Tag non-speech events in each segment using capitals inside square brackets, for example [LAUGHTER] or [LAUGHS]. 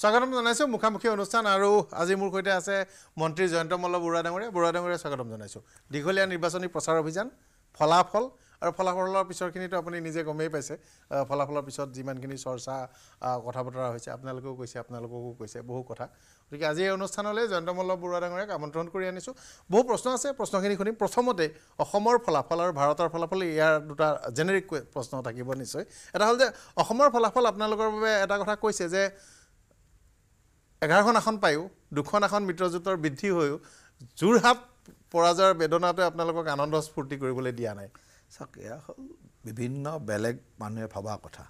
স্বাগতম জনাইছোঁ। মুখামুখি অনুষ্ঠান আৰু আজি মোৰ সৈতে আছে মন্ত্ৰী জয়ন্ত মল্ল বৰুৱা ডাঙৰীয়া বৰুৱা ডাঙৰীয়া স্বাগতম জনাইছোঁ। দীঘলীয়া নিৰ্বাচনী প্ৰচাৰ অভিযান ফলাফল আৰু ফলাফলৰ পিছৰখিনিতো আপুনি নিজে গমেই পাইছে। ফলাফলৰ পিছত যিমানখিনি চৰ্চা কথা বতৰা হৈছে আপোনালোকেও কৈছে আপোনালোককো কৈছে বহু কথা। গতিকে আজি এই অনুষ্ঠানলৈ জয়ন্ত মল্ল বৰুৱা ডাঙৰীয়াক আমন্ত্ৰণ কৰি আনিছোঁ। বহু প্ৰশ্ন আছে প্ৰশ্নখিনি শুনিম। প্ৰথমতে অসমৰ ফলাফল আৰু ভাৰতৰ ফলাফল ইয়াৰ দুটা জেনেৰিক প্ৰশ্ন থাকিব নিশ্চয়। এটা হ'ল যে অসমৰ ফলাফল আপোনালোকৰ বাবে এটা কথা কৈছে যে এঘাৰখন আসন পায়ো দুখন আসন মিত্ৰজোঁটৰ বৃদ্ধি হৈও যোৰহাট পৰাজয়ৰ বেদনাটোৱে আপোনালোকক আনন্দ স্ফূৰ্তি কৰিবলৈ দিয়া নাই। চাওক এয়া হ'ল বিভিন্ন বেলেগ মানুহে ভবা কথা।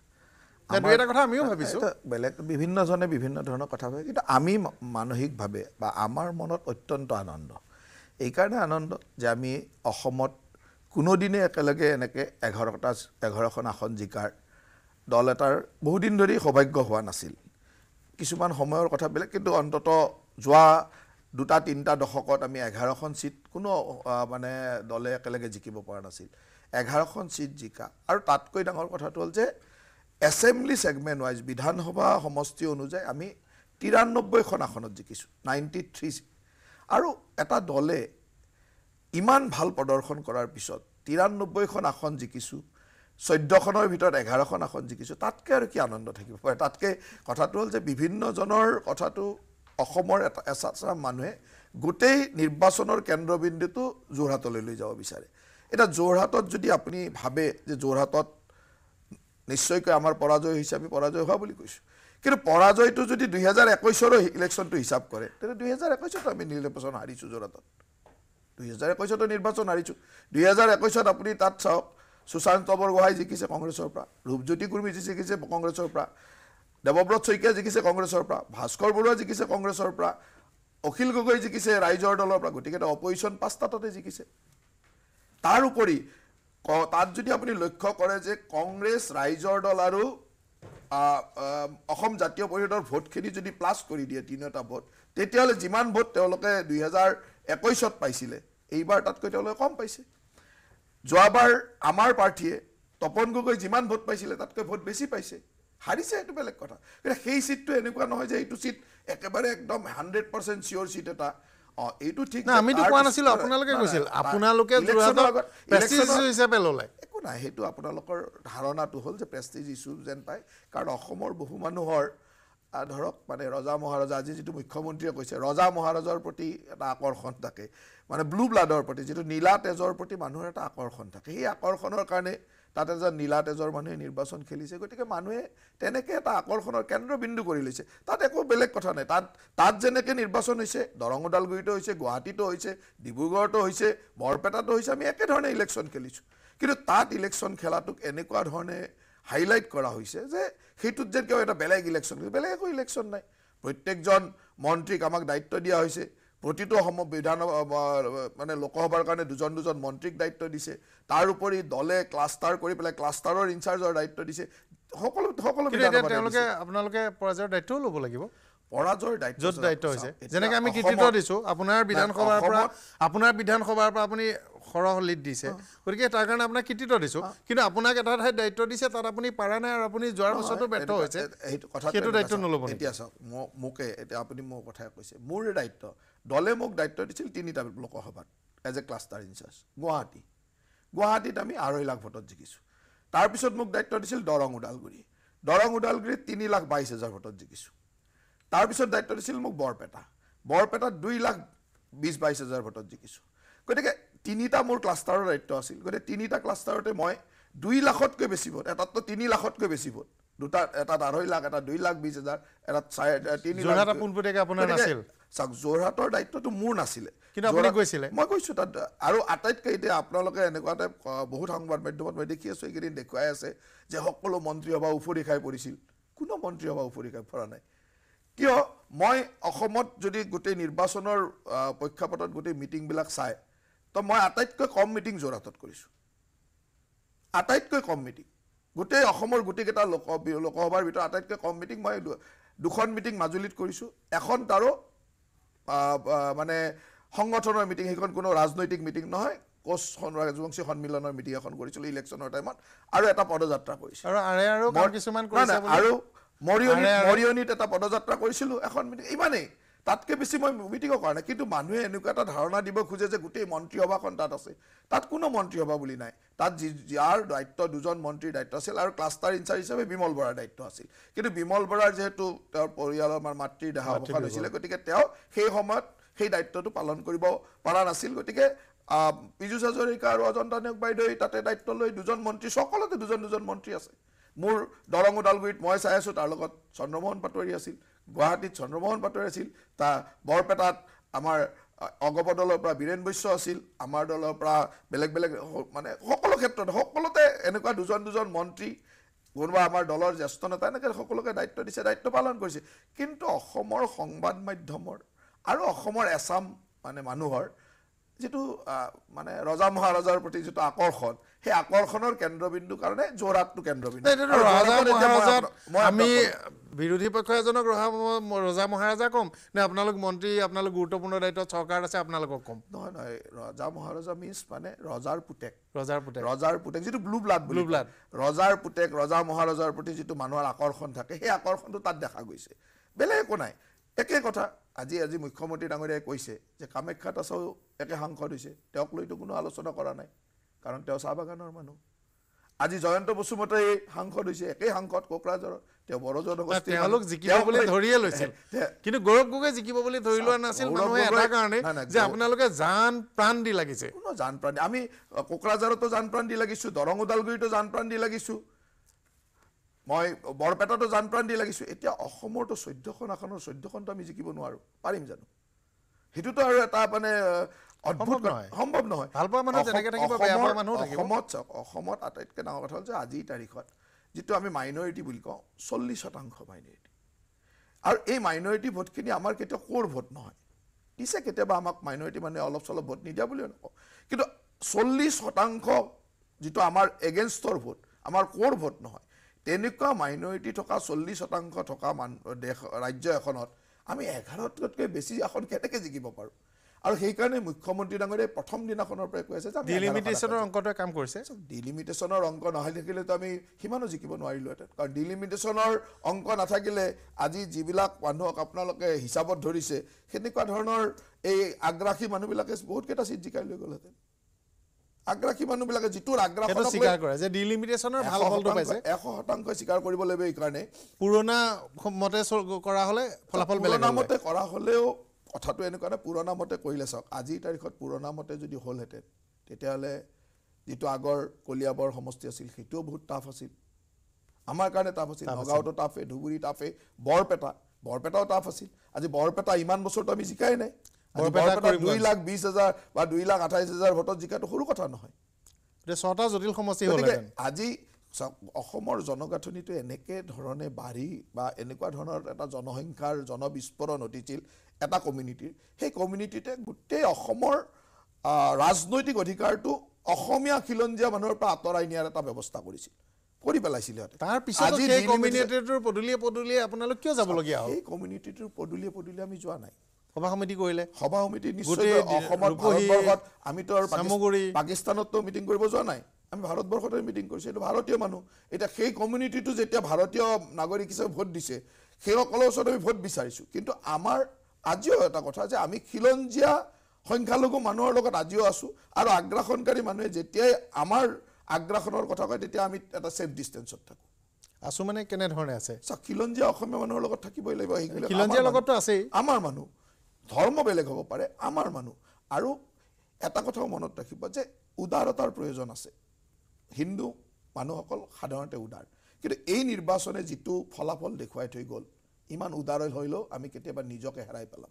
দুই এটা কথা আমিও ভাবিছোঁ। বেলেগ বিভিন্নজনে বিভিন্ন ধৰণৰ কথা ভাবে কিন্তু আমি মানসিকভাৱে বা আমাৰ মনত অত্যন্ত আনন্দ। এইকাৰণে আনন্দ যে আমি অসমত কোনোদিনে একেলগে এনেকৈ এঘাৰটা এঘাৰখন আসন জিকাৰ দল এটাৰ বহুদিন ধৰি সৌভাগ্য হোৱা নাছিল। কিছুমান সময়ৰ কথা বেলেগ কিন্তু অন্তত যোৱা দুটা তিনিটা দশকত আমি এঘাৰখন চিট কোনো মানে দলে একেলগে জিকিব পৰা নাছিল। এঘাৰখন চিট জিকা। আৰু তাতকৈ ডাঙৰ কথাটো হ'ল যে এছেম্বলি ছেগমেণ্ট ৱাইজ বিধানসভা সমষ্টি অনুযায়ী আমি তিৰান্নব্বৈখন আসনত জিকিছোঁ নাইণ্টি থ্ৰী আৰু এটা দলে ইমান ভাল প্ৰদৰ্শন কৰাৰ পিছত তিৰান্নব্বৈখন আসন জিকিছোঁ চৈধ্যখনৰ ভিতৰত এঘাৰখন আসন জিকিছোঁ। তাতকৈ আৰু কি আনন্দ থাকিব পাৰে? তাতকৈ কথাটো হ'ল যে বিভিন্নজনৰ কথাটো অসমৰ এটা এচাম মানুহে গোটেই নিৰ্বাচনৰ কেন্দ্ৰবিন্দুটো যোৰহাটলৈ লৈ যাব বিচাৰে। এতিয়া যোৰহাটত যদি আপুনি ভাবে যে যোৰহাটত নিশ্চয়কৈ আমাৰ পৰাজয় আমি পৰাজয় হোৱা বুলি কৈছোঁ। কিন্তু পৰাজয়টো যদি দুহেজাৰ একৈছৰো ইলেকশ্যনটো হিচাপ কৰে তেতিয়া দুহেজাৰ একৈছত আমি নিৰ্বাচন হাৰিছোঁ যোৰহাটত। দুহেজাৰ একৈছতো নিৰ্বাচন হাৰিছোঁ। দুহেজাৰ একৈছত আপুনি তাত চাওক সুশান্ত বৰগোহাঁই জিকিছে কংগ্ৰেছৰ পৰা ৰূপজ্যোতি কুৰ্মী জিকিছে কংগ্ৰেছৰ পৰা দেৱব্ৰত শইকীয়া জিকিছে কংগ্ৰেছৰ পৰা ভাস্কৰ বৰুৱা জিকিছে কংগ্ৰেছৰ পৰা অখিল গগৈ জিকিছে ৰাইজৰ দলৰ পৰা গতিকে এটা অপজিশ্যন পাঁচটাতে জিকিছে। তাৰ উপৰি তাত যদি আপুনি লক্ষ্য কৰে যে কংগ্ৰেছ ৰাইজৰ দল আৰু অসম জাতীয় পৰিষদৰ ভোটখিনি যদি প্লাছ কৰি দিয়ে তিনিওটা ভোট তেতিয়াহ'লে যিমান ভোট তেওঁলোকে দুহেজাৰ একৈছত পাইছিলে এইবাৰ তাতকৈ তেওঁলোকে কম পাইছে। যোৱাবাৰ আমাৰ প্ৰাৰ্থীয়ে তপন গগৈ যিমান ভোট পাইছিলে তাতকৈ ভোট বেছি পাইছে। হাৰিছে সেইটো বেলেগ কথা। কিন্তু সেই চিটটো এনেকুৱা নহয় যে এইটো চিট একেবাৰে একদম হাণ্ড্ৰেড পাৰ্চেণ্ট চিয়'ৰ চিট এটা। অঁ এইটো ঠিক আমিতো কোৱা নাছিলোঁ আপোনালোকে কৈছিল। আপোনালোকে হিচাপে ল'লে। একো নাই সেইটো আপোনালোকৰ ধাৰণাটো হ'ল যে প্ৰেষ্টিজ ইছ্যু যেন পায়। কাৰণ অসমৰ বহু মানুহৰ ধৰক মানে ৰজা মহাৰজা আজি যিটো মুখ্যমন্ত্ৰীয়ে কৈছে ৰজা মহাৰজাৰ প্ৰতি এটা আকৰ্ষণ থাকে। মানে ব্লু ব্লাডৰ প্ৰতি যিটো নীলা তেজৰ প্ৰতি মানুহৰ এটা আকৰ্ষণ থাকে। সেই আকৰ্ষণৰ কাৰণে তাত এজন নীলা তেজৰ মানুহে নিৰ্বাচন খেলিছে গতিকে মানুহে তেনেকৈ এটা আকৰ্ষণৰ কেন্দ্ৰবিন্দু কৰি লৈছে। তাত একো বেলেগ কথা নাই। তাত তাত যেনেকৈ নিৰ্বাচন হৈছে দৰং ওদালগুৰিতো হৈছে গুৱাহাটীতো হৈছে ডিব্ৰুগড়তো হৈছে বৰপেটাতো হৈছে আমি একেধৰণে ইলেকশ্যন খেলিছোঁ। কিন্তু তাত ইলেকশ্যন খেলাটোক এনেকুৱা ধৰণে হাইলাইট কৰা হৈছে যে সেইটোত যেন কিয় এটা বেলেগ ইলেকশ্যন বেলেগ একো ইলেকশ্যন নাই। প্ৰত্যেকজন মন্ত্ৰীক আমাক দায়িত্ব দিয়া হৈছে। প্ৰতিটো অসম বিধান মানে লোকসভাৰ কাৰণে দুজন দুজন মন্ত্ৰীক দায়িত্ব দিছে। তাৰ উপৰি দলে ক্লাষ্টাৰ কৰি পেলাই ক্লাষ্টাৰৰ ইনচাৰ্জৰ দায়িত্ব দিছে। সকলো সকলো তেওঁলোকে। আপোনালোকে পৰাজয়ৰ দায়িত্বও ল'ব লাগিব। পৰাজয়ৰ দায়িত্ব য'ত দায়িত্ব হৈছে। যেনেকৈ আমি কৃতিত্ব দিছোঁ আপোনাৰ বিধানসভাৰ পৰা আপোনাৰ বিধানসভাৰ পৰা আপুনি সৰহ লিড দিছে। গতিকে তাৰ কাৰণে আপোনাক কৃতিত্ব দিছোঁ। কিন্তু আপোনাক এটা ঠাইত দায়িত্ব দিছে তাত আপুনি পাৰা নাই আৰু আপুনি যোৱাৰ পাছতো ব্যৰ্থ হৈছে। সেইটো দায়িত্ব নল'ব এতিয়া চাওক ম- মোকে এতিয়া আপুনি মোৰ কথাই কৈছে। মোৰ দায়িত্ব। দলে মোক দায়িত্ব দিছিল তিনিটা লোকসভাত as a cluster in charge Guwahati. গুৱাহাটীত আমি আঢ়ৈ লাখ ভোটত জিকিছোঁ। তাৰপিছত মোক দায়িত্ব দিছিল দৰং ওদালগুৰি। দৰং ওদালগুৰিত তিনি লাখ বাইছ হাজাৰ ভোটত জিকিছোঁ। তাৰপিছত দায়িত্ব দিছিল মোক বৰপেটা। বৰপেটাত দুই লাখ বিছ বাইছ হাজাৰ ভোটত জিকিছোঁ। গতিকে তিনিটা মোৰ ক্লাষ্টাৰৰ দায়িত্ব আছিল। গতিকে তিনিটা ক্লাষ্টাৰতে মই দুই লাখতকৈ বেছি ভোট এটাততো তিনি লাখতকৈ বেছি ভোট। দুটা এটাত আঢ়ৈ লাখ এটা দুই লাখ বিছ হাজাৰ এটাত চাৰে তিনি লাখ চাওক যোৰহাটৰ দায়িত্বটো মোৰ নাছিলে। মই গৈছোঁ তাত। আৰু আটাইতকৈ এতিয়া আপোনালোকে এনেকুৱা টাইপ বহুত সংবাদ মাধ্যমত মই দেখি আছোঁ এইকেইদিন দেখুৱাই আছে যে সকলো মন্ত্ৰী সভা উফৰি খাই পৰিছিল। কোনো মন্ত্ৰী সভা উফৰি খাই পৰা নাই। কিয়? মই অসমত যদি গোটেই নিৰ্বাচনৰ প্ৰেক্ষাপটত গোটেই মিটিংবিলাক চাই তো মই আটাইতকৈ কম মিটিং যোৰহাটত কৰিছোঁ। আটাইতকৈ কম মিটিং গোটেই অসমৰ গোটেইকেইটা লোক লোকসভাৰ ভিতৰত আটাইতকৈ কম মিটিং মই দুখন মিটিং মাজুলীত কৰিছোঁ। এখন তাৰো মানে সংগঠনৰ মিটিং সেইখন কোনো ৰাজনৈতিক মিটিং নহয়। কোচ ৰাজবংশী সন্মিলনৰ মিটিং এখন কৰিছিলোঁ ইলেকশ্যনৰ টাইমত আৰু এটা পদযাত্ৰা কৰিছোঁ আৰু আৰে আৰু কাম কিছুমান নাই, কৰিছে নাই, বুলি। আৰু মৰিয়নিত আৰে, আৰে। মৰিয়নিত এটা পদযাত্ৰা কৰিছিলোঁ এখন মিটিং ইমানেই। তাতকৈ বেছি মই মিটিঙো কৰা নাই কিন্তু মানুহে এনেকুৱা এটা ধাৰণা দিব খোজে যে গোটেই মন্ত্ৰী সভাখন তাত আছে। তাত কোনো মন্ত্ৰী সভা বুলি নাই। তাত যি যাৰ দায়িত্ব দুজন মন্ত্ৰীৰ দায়িত্ব আছিল আৰু ক্লাষ্টাৰ ইনচাৰ্জ হিচাপে বিমল বৰাৰ দায়িত্ব আছিল। কিন্তু বিমল বৰাৰ যিহেতু তেওঁৰ পৰিয়ালৰ আমাৰ মাতৃৰ দেহাৱসান হৈছিলে গতিকে তেওঁ সেই সময়ত সেই দায়িত্বটো পালন কৰিব পৰা নাছিল। গতিকে পীযুষ হাজৰিকা আৰু অজন্তা নেওগ বাইদেৱে তাতে দায়িত্ব লৈ দুজন মন্ত্ৰী সকলোতে দুজন দুজন মন্ত্ৰী আছে। মোৰ দৰং ওদালগুৰিত মই চাই আছোঁ তাৰ লগত চন্দ্ৰমোহন পাটোৱাৰী আছিল। গুৱাহাটীত চন্দ্ৰমোহন পাটোৱাৰী আছিল তাৰ বৰপেটাত আমাৰ অগপ দলৰ পৰা বীৰেণ বৈশ্য আছিল আমাৰ দলৰ পৰা বেলেগ বেলেগ মানে সকলো ক্ষেত্ৰত সকলোতে এনেকুৱা দুজন দুজন মন্ত্ৰী কোনোবা আমাৰ দলৰ জ্যেষ্ঠ নেতা এনেকৈ সকলোকে দায়িত্ব দিছে দায়িত্ব পালন কৰিছে। কিন্তু অসমৰ সংবাদ মাধ্যমৰ আৰু অসমৰ এচাম মানে মানুহৰ যিটো মানে ৰজা মহাৰজাৰ প্ৰতি যিটো আকৰ্ষণ সেই আকৰ্ষণৰ কেন্দ্ৰবিন্দু কাৰণে যোৰহাটটো কেন্দ্ৰবিন্দু। আমি বিৰোধী পক্ষ এজনক ৰহা ৰজা মহাৰাজা কম নে আপোনালোক মন্ত্ৰী আপোনালোক গুৰুত্বপূৰ্ণ দায়িত্বত চৰকাৰত আছে আপোনালোকক কম? নহয় নহয় ৰজা মহাৰজা মিন্স মানে ৰজাৰ পুতেক। ৰজাৰ পুতেক। ৰজাৰ পুতেক যিটো ব্লু ব্লাড Blue blood. ৰজাৰ পুতেক ৰজা মহাৰজাৰ প্ৰতি যিটো মানুহৰ আকৰ্ষণ থাকে সেই আকৰ্ষণটো তাত দেখা গৈছে। বেলেগ একো নাই। একে কথা। আজি আজি মুখ্যমন্ত্ৰী ডাঙৰীয়াই কৈছে যে কামাখ্যাত আছেও একে সাংসদ হৈছে। তেওঁক লৈতো কোনো আলোচনা কৰা নাই। কাৰণ তেওঁ চাহ বাগানৰ মানুহ। আজি জয়ন্ত বসুমতাৰী সাংসদ হৈছে একেই সাংসদ কোকৰাঝাৰৰ তেওঁ বড়ো জনগোষ্ঠীৰ তেওঁলোক। জিকিব বুলি ধৰিয়ে লৈছিল। [LAUGHS] কিন্তু গৌৰৱ গগৈ জিকিব বুলি ধৰি লোৱা নাছিল মানুহে এটা কাৰণে যে আপোনালোকে জান প্ৰাণ দি লাগিছে। কোনো জান প্ৰাণ দি- আমি কোকৰাঝাৰতো জান প্ৰাণ দি লাগিছোঁ দৰং ওদালগুৰিতো জান প্ৰাণ দি লাগিছোঁ। মই বৰপেটাতো জান প্ৰাণ দি লাগিছোঁ। এতিয়া অসমৰতো চৈধ্যখন আসনৰ চৈধ্যখনতো আমি জিকিব নোৱাৰোঁ। পাৰিম জানো? সেইটোতো আৰু এটা মানে অদ্ভুত। নহয়। সম্ভৱ নহয় ভাল পোৱা মানুহ যেনেকে থাকিব, বেয়া পোৱা মানুহো থাকিব। অসমত চাওক অসমত আটাইতকৈ ডাঙৰ কথা হ'ল যে আজিৰ তাৰিখত যিটো আমি মাইনৰিটি বুলি কওঁ চল্লিছ শতাংশ মাইনৰিটি আৰু এই মাইনৰিটি ভোটখিনি আমাৰ কেতিয়াও ক'ৰ ভোট নহয় দিছে কেতিয়াবা আমাক মাইনৰিটি মানুহে অলপ চলপ ভোট নিদিয়া বুলিও নকওঁ কিন্তু চল্লিছ শতাংশ যিটো আমাৰ এগেইনষ্টৰ ভোট আমাৰ ক'ৰ ভোট নহয় তেনেকুৱা মাইনৰিটি থকা চল্লিছ শতাংশ থকা মান দেশ ৰাজ্য এখনত আমি এঘাৰতকৈ বেছি আসন কেনেকৈ জিকিব পাৰোঁ আৰু সেইকাৰণে মুখ্যমন্ত্ৰী ডাঙৰীয়াই প্ৰথম দিনাখনৰ পৰাই কৈ আছে যে ডিলিমিটেশ্যনৰ অংকটোৱে কাম কৰিছে। ডিলিমিটেশ্যনৰ অংক নহয় থাকিলেতো আমি সিমানো জিকিব নোৱাৰিলোহেঁতেন কাৰণ ডিলিমিটেশ্যনৰ অংক নাথাকিলে আজি যিবিলাক মানুহক আপোনালোকে হিচাপত ধৰিছে সেনেকুৱা ধৰণৰ এই আগ্ৰাসী মানুহবিলাকে বহুতকেইটা চিট জিকাই লৈ গ'লহেঁতেন আগ্ৰাসী মানুহবিলাকে যিটোৰ সেইটো আগ্ৰাসনক লৈ স্বীকাৰ কৰে যে ডিলিমিটেশ্যনৰ ভাল এশ ফলটো শতাংশ- পাইছে। এশ শতাংশ স্বীকাৰ কৰিব লাগিব এইকাৰণে পুৰণা মতে কৰা হ'লে ফলাফল পুৰণা। মতে কৰা হ'লেও কথাটো এনেকুৱা নাই পুৰণা মতে কৰিলে চাওক আজিৰ তাৰিখত পুৰণা মতে যদি হ'লহেঁতেন তেতিয়াহ'লে যিটো আগৰ কলিয়াবৰ সমষ্টি আছিল সেইটোও বহুত টাফ আছিল। আমাৰ কাৰণে টাফ আছিল নগাঁৱতো টাফে ধুবুৰী টাফে বৰপেটা বৰপেটাও টাফ আছিল। আজি বৰপেটা ইমান বছৰতো আমি জিকাই নাই। দুই। লাখ বিছ হাজাৰ বা দুই লাখ আঠাইছ হাজাৰ ভোটত জিকাটো সৰু কথা নহয়। ছটা জটিল সমষ্টি গতিকে আজি চাওক অসমৰ জনগাঁথনিটো এনেকে ধৰণে বাঢ়ি বা এনেকুৱা ধৰণৰ এটা জনসংখ্যাৰ জনবিস্ফোৰণ ঘটিছিল এটা কমিউনিটিৰ সেই কমিউনিটিতে গোটেই অসমৰ ৰাজনৈতিক অধিকাৰটো অসমীয়া খিলঞ্জীয়া মানুহৰ পৰা আঁতৰাই নিয়াৰ এটা ব্যৱস্থা কৰিছিল কৰি পেলাইছিল সিহঁতে। সেই কমিউনিটিটোৰ পদূলিয়ে পদূলিয়ে আপোনালোক কিয় যাবলগীয়া হ'ল? সেই কমিউনিটিটোৰ পদূলিয়ে পদূলিয়ে আমি যোৱা নাই। সভা সমিতি কৰিলে? সভা সমিতি নিশ্চয় অসমত ভাৰতবৰ্ষত আমিতো। পাকিস্তানততো মিটিং কৰিব যোৱা নাই। আমি ভাৰতবৰ্ষতে মিটিং কৰিছোঁ। এইটো ভাৰতীয় মানুহ। এতিয়া সেই কমিউনিটিটো যেতিয়া ভাৰতীয় নাগৰিক হিচাপে ভোট দিছে সেইসকলৰ ওচৰত আমি ভোট বিচাৰিছোঁ। কিন্তু আমাৰ আজিও এটা কথা যে আমি খিলঞ্জীয়া সংখ্যালঘু মানুহৰ লগত আজিও আছোঁ আৰু আগ্ৰাসনকাৰী মানুহে যেতিয়াই আমাৰ আগ্ৰাসনৰ কথা কয় তেতিয়া আমি এটা ছেফ ডিষ্টেঞ্চত থাকোঁ। আছো মানে কেনেধৰণে আছে? চাওক খিলঞ্জীয়া অসমীয়া মানুহৰ লগত থাকিবই লাগিব খিলঞ্জীয়াৰ লগততো। আছেই। আমাৰ মানুহ। ধৰ্ম বেলেগ হ'ব পাৰে আমাৰ মানুহ। আৰু এটা কথাও মনত ৰাখিব যে উদাৰতাৰ প্ৰয়োজন আছে। হিন্দু মানুহসকল সাধাৰণতে উদাৰ। কিন্তু এই নিৰ্বাচনে যিটো ফলাফল দেখুৱাই থৈ গ'ল ইমান উদাৰ হ'লেও আমি কেতিয়াবা নিজকে হেৰাই পেলাম।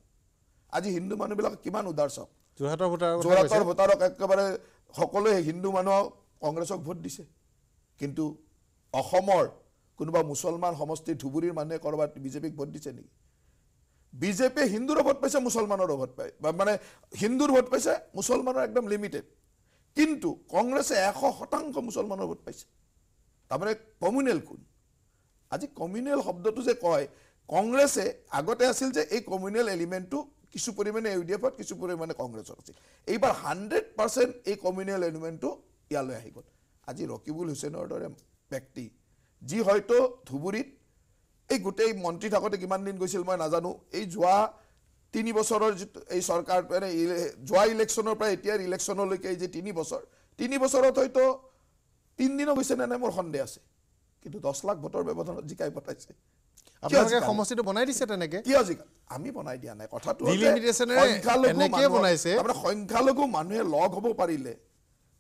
আজি হিন্দু মানুহবিলাক কিমান উদাৰ চাওক যোৰহাটৰ ভোটাৰৰ কথা যোৰহাটৰ। ভোটাৰক একেবাৰে সকলোৱে হিন্দু মানুহক কংগ্ৰেছক ভোট দিছে। কিন্তু অসমৰ কোনোবা মুছলমান সমষ্টিৰ ধুবুৰীৰ মানুহে ক'ৰবাত বিজেপিক ভোট দিছে নেকি? বিজেপিয়ে হিন্দুৰো ভোট পাইছে মুছলমানৰো ভোট পায়। মানে হিন্দুৰ ভোট পাইছে মুছলমানৰ একদম লিমিটেড কিন্তু কংগ্ৰেছে এশ শতাংশ মুছলমানৰ ভোট পাইছে। তাৰমানে কমিউনেল কোন? আজি কমিউনেল শব্দটো যে কয় কংগ্ৰেছে আগতে আছিল যে এই কমিউনেল এলিমেণ্টটো কিছু পৰিমাণে ইউ ডি এফত কিছু পৰিমাণে কংগ্ৰেছত আছিল। এইবাৰ হাণ্ড্ৰেড পাৰ্চেণ্ট এই কমিউনেল এলিমেণ্টটো ইয়ালৈ আহি গ'ল। আজি ৰকিবুল হুছেইনৰ দৰে ব্যক্তি যি হয়তো ধুবুৰীত এই গোটেই মন্ত্ৰী থাকোঁতে কিমান দিন গৈছিল মই নাজানো এই যোৱা তিনি বছৰৰ যিটো এই চৰকাৰ মানে যোৱা ইলেকশ্যনৰ পৰা এতিয়াৰ ইলেকশ্যনলৈকে এই যে তিনি বছৰ তিনি বছৰত হয়তো তিনিদিনো গৈছে নে নাই মোৰ সন্দেহ আছে। কিন্তু দহ লাখ ভোটৰ ব্যৱধানত জিকাই পঠাইছে। আপোনালোকে? সমষ্টিটো বনাই দিছে তেনেকে? কিয় জিকা আমি বনাই দিয়া নাই। কথাটো বনাইছে। তাৰমানে সংখ্যালঘু মানুহে লগ হ'ব পাৰিলে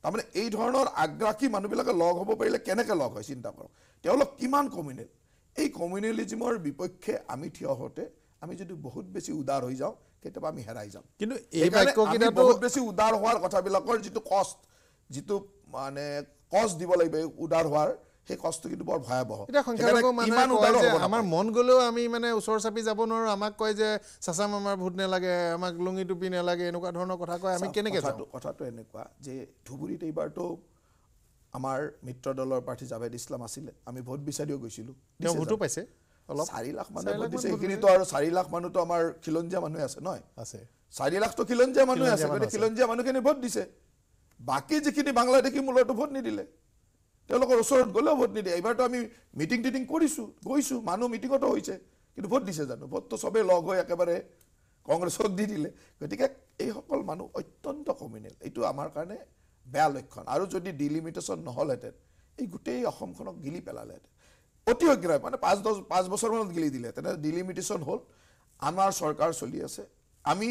তাৰমানে এই ধৰণৰ আগ্ৰাসী মানুহবিলাকে লগ হ'ব পাৰিলে কেনেকৈ লগ হয় চিন্তা কৰক। তেওঁলোক কিমান কমিউনেল? এই কমিউনেলিজিমৰ বিপক্ষে আমি থিয় হওঁতে আমি যদি বহুত বেছি উদাৰ হৈ যাওঁ কেতিয়াবা আমি হেৰাই যাম। কিন্তু এই বাক্যকেইটাতো বহুত বেছি উদাৰ হোৱাৰ কথাবিলাকৰ যিটো কষ্ট যিটো মানে কষ্ট দিব লাগিব উদাৰ হোৱাৰ সেই কষ্টটো কিন্তু বৰ ভয়াৱহ। হ'ব আমাৰ। মন গ'লেও আমি মানে ওচৰ চাপি যাব নোৱাৰো আমাক কয় যে চাচা মামাৰ ভোট নালাগে আমাক লুঙি টুপি নালাগে এনেকুৱা ধৰণৰ কথা কয় আমি কেনেকে কথাটো কথাটো এনেকুৱা যে ধুবুৰীত এইবাৰতো আমাৰ মিত্ৰ দলৰ প্ৰাৰ্থী জাভেদ ইছলাম আছিলে আমি ভোট বিচাৰিও গৈছিলোঁ। তেওঁ ভোটো? পাইছে অলপ? চাৰি লাখ মানুহে ভোট দিছে সেইখিনিতো আৰু চাৰি লাখ মানুহতো আমাৰ খিলঞ্জীয়া মানুহে আছে নহয়? আছে। চাৰি লাখটো খিলঞ্জীয়া মানুহে আছে গতিকে। খিলঞ্জীয়া মানুহখিনি ভোট দিছে। বাকী যিখিনি বাংলাদেশী মূলতো ভোট নিদিলে। তেওঁলোকৰ ওচৰত গ'লেও ভোট নিদিয়ে। এইবাৰতো আমি মিটিং টিটিং কৰিছোঁ গৈছোঁ মানুহ মিটিঙতো হৈছে কিন্তু ভোট দিছে জানো? ভোটটো চবেই লগ হৈ একেবাৰে কংগ্ৰেছক দি দিলে। গতিকে এইসকল মানুহ অত্যন্ত কমিউনেল এইটো আমাৰ কাৰণে বেয়া লক্ষণ। আৰু যদি ডিলিমিটেশ্যন নহ'লহেঁতেন এই গোটেই অসমখনক গিলি পেলালেহেঁতেন। অতি শীঘ্ৰে মানে পাঁচ দহ পাঁচ বছৰমানত গিলি দিলে। তেনে ডিলিমিটেশ্যন হ'ল আমাৰ চৰকাৰ চলি আছে। আমি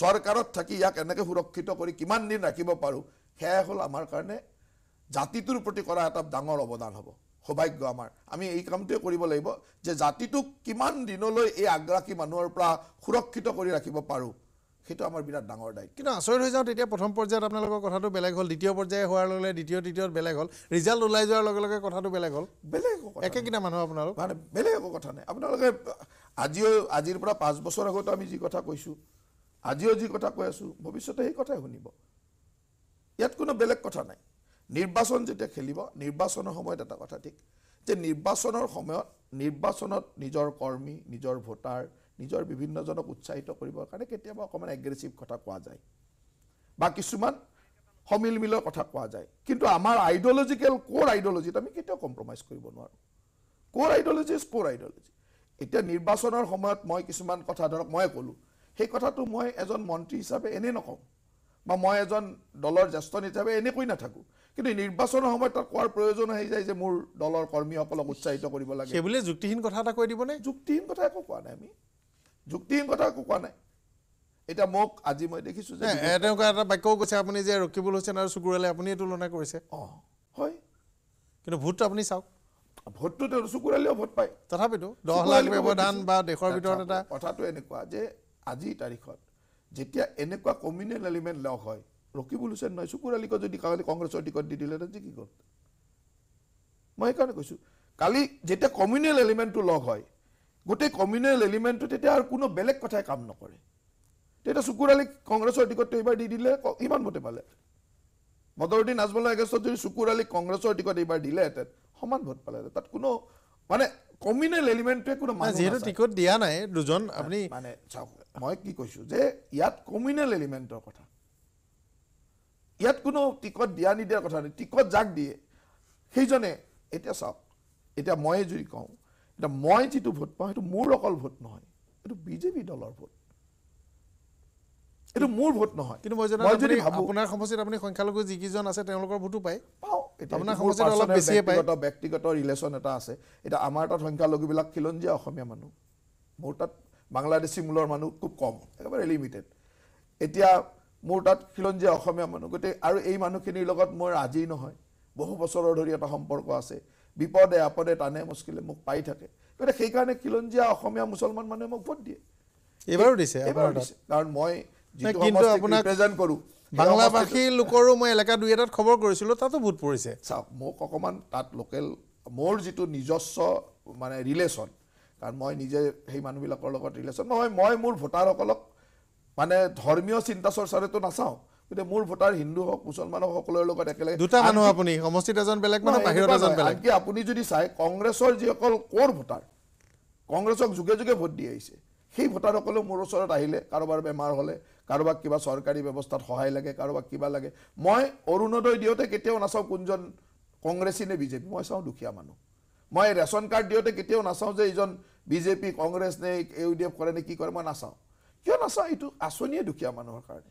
চৰকাৰত থাকি ইয়াক এনেকৈ সুৰক্ষিত কৰি কিমান দিন ৰাখিব পাৰোঁ সেয়াই হ'ল আমাৰ কাৰণে জাতিটোৰ প্ৰতি কৰা এটা ডাঙৰ অৱদান হ'ব। সৌভাগ্য আমাৰ। আমি এই কামটোৱে কৰিব লাগিব যে জাতিটোক কিমান দিনলৈ এই আগ্ৰাসী মানুহৰ পৰা সুৰক্ষিত কৰি ৰাখিব পাৰোঁ। সেইটো আমাৰ বিৰাট ডাঙৰ দায়িত্ব। কিন্তু আচৰিত হৈ যাওঁ তেতিয়া প্ৰথম পৰ্যায়ত আপোনালোকৰ কথাটো বেলেগ হ'ল দ্বিতীয় পৰ্যায় হোৱাৰ লগে লগে দ্বিতীয় তৃতীয়ত বেলেগ হ'ল। ৰিজাল্ট ওলাই যোৱাৰ লগে লগে কথাটো বেলেগ হ'ল। বেলেগ একেকেইটা মানুহ আপোনালোক? মানে বেলেগ একো কথা নাই। আপোনালোকে আজিও আজিৰ পৰা পাঁচ বছৰ আগতো আমি যি কথা কৈছোঁ আজিও যি কথা কৈ আছোঁ ভৱিষ্যতে সেই কথাই শুনিব। ইয়াত কোনো বেলেগ কথা নাই। নিৰ্বাচন যেতিয়া খেলিব নিৰ্বাচনৰ সময়ত এটা কথা ঠিক যে নিৰ্বাচনৰ সময়ত নিৰ্বাচনত নিজৰ কৰ্মী নিজৰ ভোটাৰ নিজৰ বিভিন্নজনক উৎসাহিত কৰিবৰ কাৰণে কেতিয়াবা অকণমান এগ্ৰেছিভ কথা কোৱা যায়। বা কিছুমান সমিল মিলৰ কথা কোৱা যায়। কিন্তু আমাৰ আইডিঅলজিকেল ক'ৰ আইডিঅলজিত আমি কেতিয়াও কম্প্ৰমাইজ কৰিব নোৱাৰোঁ। ক'ৰ আইডিঅলজি ইজ ক'ৰ আইডিঅলজি এতিয়া নিৰ্বাচনৰ সময়ত মই কিছুমান কথা ধৰক ময়ে ক'লোঁ সেই কথাটো মই এজন মন্ত্ৰী হিচাপে এনেই নকওঁ বা মই এজন দলৰ জ্যেষ্ঠ নেতা হিচাপে এনেই কৈ নাথাকোঁ। কিন্তু নিৰ্বাচনৰ সময়ত তাত কোৱাৰ প্ৰয়োজন আহি যায় যে মোৰ দলৰ কৰ্মীসকলক উৎসাহিত কৰিব লাগে। সেইবুলিয়ে যুক্তিহীন কথা এটা কৈ দিবনে? যুক্তিহীন কথা একো কোৱা নাই আমি। যুক্তিহীন কথা একো কোৱা নাই। এতিয়া মোক আজি মই দেখিছোঁ যে তেনেকুৱা এটা বাক্যও কৈছে আপুনি যে ৰকিবুল হুছেইন আৰু চুকুৰালে আপুনি তুলনা কৰিছে। অঁ হয়। কিন্তু ভোটটো আপুনি চাওক। ভোটটো তেওঁ চকুৰালীও ভোট পায়। তথাপিতো দহ লাখ ব্যৱধান। বা দেশৰ ভিতৰত এটা কথাটো এনেকুৱা যে আজিৰ তাৰিখত যেতিয়া এনেকুৱা কমিউনেল এলিমেণ্ট লগ হয় ৰকিবুল হুছেইন নহয় চকুৰ আলীকো যদি কালি কংগ্ৰেছৰ টিকট দি দিলে যি কি গ'ল মই সেইকাৰণে কৈছোঁ কালি যেতিয়া কমিউনেল এলিমেণ্টটো লগ হয় গোটেই কমিউনেল এলিমেণ্টটো তেতিয়া আৰু কোনো বেলেগ কথাই কাম নকৰে তেতিয়া চকুৰ আলীক কংগ্ৰেছৰ টিকটটো এইবাৰ দি দিলে কিমান ভোটে পালে বদৰুদ্দিন আজমলৰ এগেষ্টত যদি চকুৰ আলীক কংগ্ৰেছৰ টিকট এইবাৰ দিলেহেঁতেন সমান ভোট পালেহেঁতেন তাত কোনো মানে কমিউনেল এলিমেণ্টটোৱে কোনো যিহেতু। টিকট দিয়া নাই দুজন আপুনি মানে চাওক মই কি কৈছোঁ যে ইয়াত কমিউনেল এলিমেণ্টৰ কথা ইয়াত কোনো টিকট দিয়া নিদিয়াৰ কথা নাই টিকট যাক দিয়ে। সেইজনে এতিয়া চাওক এতিয়া মই যদি কওঁ এতিয়া মই যিটো ভোট পাওঁ সেইটো মোৰ অকল ভোট নহয় এইটো বিজেপি দলৰ ভোট। এইটো মোৰ ভোট নহয়। কিন্তু মই জনাত মই যদি ভাবোঁ আপোনাৰ সমষ্টিত আপুনি সংখ্যালঘু যিকেইজন আছে তেওঁলোকৰ ভোটো পায়। পাওঁ। এতিয়া আপোনাৰ এইটো মোৰ সমষ্টিত অলপ personal বেছিয়ে পায়। ব্যক্তিগত ব্যক্তিগত ৰিলেশ্যন এটা আছে। এতিয়া আমাৰ তাত সংখ্যালঘুবিলাক খিলঞ্জীয়া অসমীয়া মানুহ। মোৰ তাত বাংলাদেশী মূলৰ মানুহ খুব কম একেবাৰে লিমিটেড এতিয়া মোৰ তাত খিলঞ্জীয়া অসমীয়া মানুহ। গতিকে আৰু এই মানুহখিনিৰ লগত মোৰ আজি নহয়। বহু বছৰৰ ধৰি এটা সম্পৰ্ক আছে। বিপদে আপদে টানে মুস্কিলে মোক পাই থাকে। গতিকে সেইকাৰণে খিলঞ্জীয়া অসমীয়া মুছলমান মানুহে মোক ভোট দিয়ে। এইবাৰো দিছে এইবাৰ দিছে। কাৰণ মই যিটো কিন্তু আপোনাক represent কৰোঁ বাংলাভাষী লোকৰো মই এলেকা দুই এটাত খবৰ কৰিছিলোঁ তাতো ভোট পৰিছে। চাওক মোক অকণমান তাত লোকেল মোৰ যিটো নিজস্ব মানে ৰিলেশ্যন কাৰণ মই নিজে সেই মানুহবিলাকৰ লগত ৰিলেশ্যন নহয় মই মোৰ ভোটাৰসকলক মানে ধৰ্মীয় চিন্তা চৰ্চাৰেতো নাচাওঁ। গতিকে মোৰ ভোটাৰ হিন্দু হওক মুছলমান হওক সকলোৰে লগত একেলগে দুটা মানুহ আপুনি সমষ্টিত এজন বেলেগ মানুহ বাহিৰত এজন। বেলেগ। আনকি আপুনি যদি চাই কংগ্ৰেছৰ যিসকল ক'ৰ ভোটাৰ কংগ্ৰেছক যুগে যুগে ভোট দি আহিছে সেই ভোটাৰসকলেও মোৰ ওচৰত আহিলে কাৰোবাৰ বেমাৰ হ'লে কাৰোবাক কিবা চৰকাৰী ব্যৱস্থাত সহায় লাগে কাৰোবাক কিবা লাগে। মই অৰুণোদয় দিওঁতে কেতিয়াও নাচাওঁ কোনজন কংগ্ৰেছী নে বিজেপি মই চাওঁ দুখীয়া মানুহ। মই ৰেচন কাৰ্ড দিওঁতে কেতিয়াও নাচাওঁ যে এইজন বিজেপি কংগ্ৰেছ নে ইউ ডি এফ কৰে নে কি কৰে মই নাচাওঁ। কিয় নাচাওঁ এইটো আঁচনিয়ে দুখীয়া মানুহৰ কাৰণে।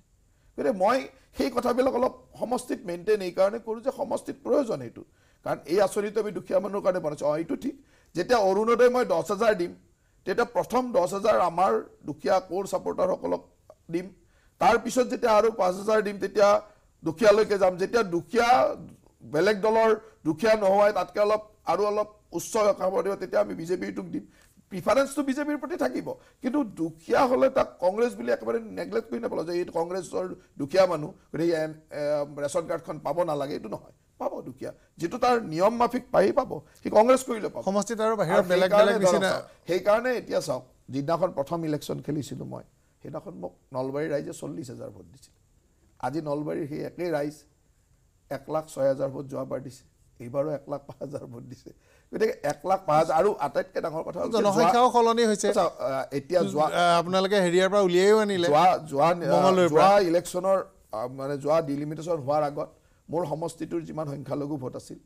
গতিকে মই সেই কথাবিলাক অলপ সমষ্টিত মেইনটেইন এই কাৰণে কৰোঁ যে সমষ্টিত প্ৰয়োজন এইটো। কাৰণ এই আঁচনিটো আমি দুখীয়া মানুহৰ কাৰণে বনাইছোঁ। অঁ এইটো ঠিক। যেতিয়া অৰুণোদয় মই দহ হাজাৰ দিম তেতিয়া প্ৰথম দহ হাজাৰ আমাৰ দুখীয়া কোৰ ছাপৰ্টাৰসকলক দিম। তাৰপিছত যেতিয়া আৰু পাঁচ হাজাৰ দিম তেতিয়া দুখীয়ালৈকে যাম। যেতিয়া দুখীয়া বেলেগ দলৰ দুখীয়া নোহোৱাই তাতকৈ অলপ আৰু অলপ উচ্চ খাব দিব তেতিয়া আমি বিজেপিটোক দিম। প্ৰিফাৰেঞ্চটো বিজেপিৰ প্ৰতি থাকিব। কিন্তু দুখীয়া হ'লে তাক কংগ্ৰেছ বুলি একেবাৰে নেগলেক্ট কৰি নাপালোঁ যে এইটো কংগ্ৰেছৰ দুখীয়া মানুহ গতিকে ৰেচন কাৰ্ডখন পাব নালাগে এইটো নহয়। পাব দুখীয়া। যিটো তাৰ নিয়ম মাফিক পায়েই পাব সি কংগ্ৰেছ কৰিলে পাব। সমষ্টিত আৰু বাহিৰত বেলেগ সেইকাৰণে এতিয়া চাওক যিদিনাখন প্ৰথম ইলেকশ্যন খেলিছিলোঁ মই সেইদিনাখন মোক নলবাৰীৰ ৰাইজে চল্লিছ হাজাৰ ভোট দিছিল। আজি নলবাৰীৰ সেই একেই ৰাইজ এক লাখ ছয় হাজাৰ ভোট যোৱাবাৰ দিছে। এইবাৰো এক লাখ পাঁচ হাজাৰ ভোট দিছে। গতিকে এক লাখ পাঁচ হাজাৰ আৰু আটাইতকৈ ডাঙৰ কথা জনসংখ্যাও সলনি হৈছে। এতিয়া যোৱা আপোনালোকে হেৰিয়াৰ পৰা উলিয়াইও আনিলে। যোৱা যোৱা যোৱা ইলেকশ্যনৰ মানে যোৱা ডিলিমিটেশ্যন হোৱাৰ আগত মোৰ সমষ্টিটোৰ যিমান সংখ্যালঘু ভোট আছিল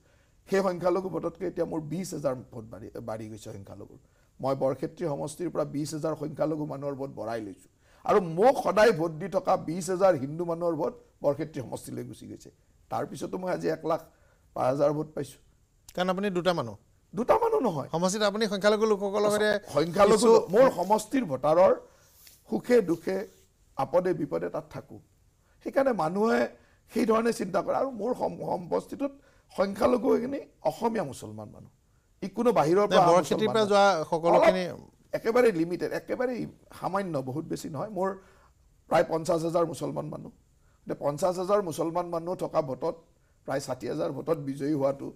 সেই সংখ্যালঘু ভোটতকৈ এতিয়া মোৰ বিছ হাজাৰ ভোট বাঢ়ি বাঢ়ি গৈছে সংখ্যালঘুৰ। মই বৰক্ষেত্ৰী সমষ্টিৰ পৰা বিছ হাজাৰ সংখ্যালঘু মানুহৰ ভোট বঢ়াই লৈছোঁ। আৰু মোক সদায় ভোট দি থকা বিছ হাজাৰ হিন্দু মানুহৰ ভোট বৰক্ষেত্ৰী সমষ্টিলৈ গুচি গৈছে। তাৰপিছতো মই আজি এক লাখ পাঁচ হাজাৰ ভোট পাইছোঁ। কাৰণ আপুনি দুটা মানুহ। দুটা মানুহ নহয়। সমষ্টিত আপুনি সংখ্যালঘু লোকসকলৰ সৈতে সংখ্যালঘু মোৰ সমষ্টিৰ ভোটাৰৰ সুখে দুখে আপদে বিপদে তাত থাকোঁ। সেইকাৰণে মানুহে সেই ধৰণে চিন্তা কৰে। আৰু মোৰ সম- সমষ্টিটোত সংখ্যালঘু এইখিনি অসমীয়া মুছলমান মানুহ। ই কোনো বাহিৰৰ পৰা বৰক্ষেত্ৰীৰ পৰা যোৱা। সকলোখিনি একেবাৰে লিমিটেড একেবাৰে সামান্য বহুত বেছি নহয়। মোৰ প্ৰায় পঞ্চাছ হাজাৰ মুছলমান মানুহ। এতিয়া পঞ্চাছ হাজাৰ মুছলমান মানুহ থকা ভোটত প্ৰায় ষাঠি হাজাৰ ভোটত বিজয়ী হোৱাটো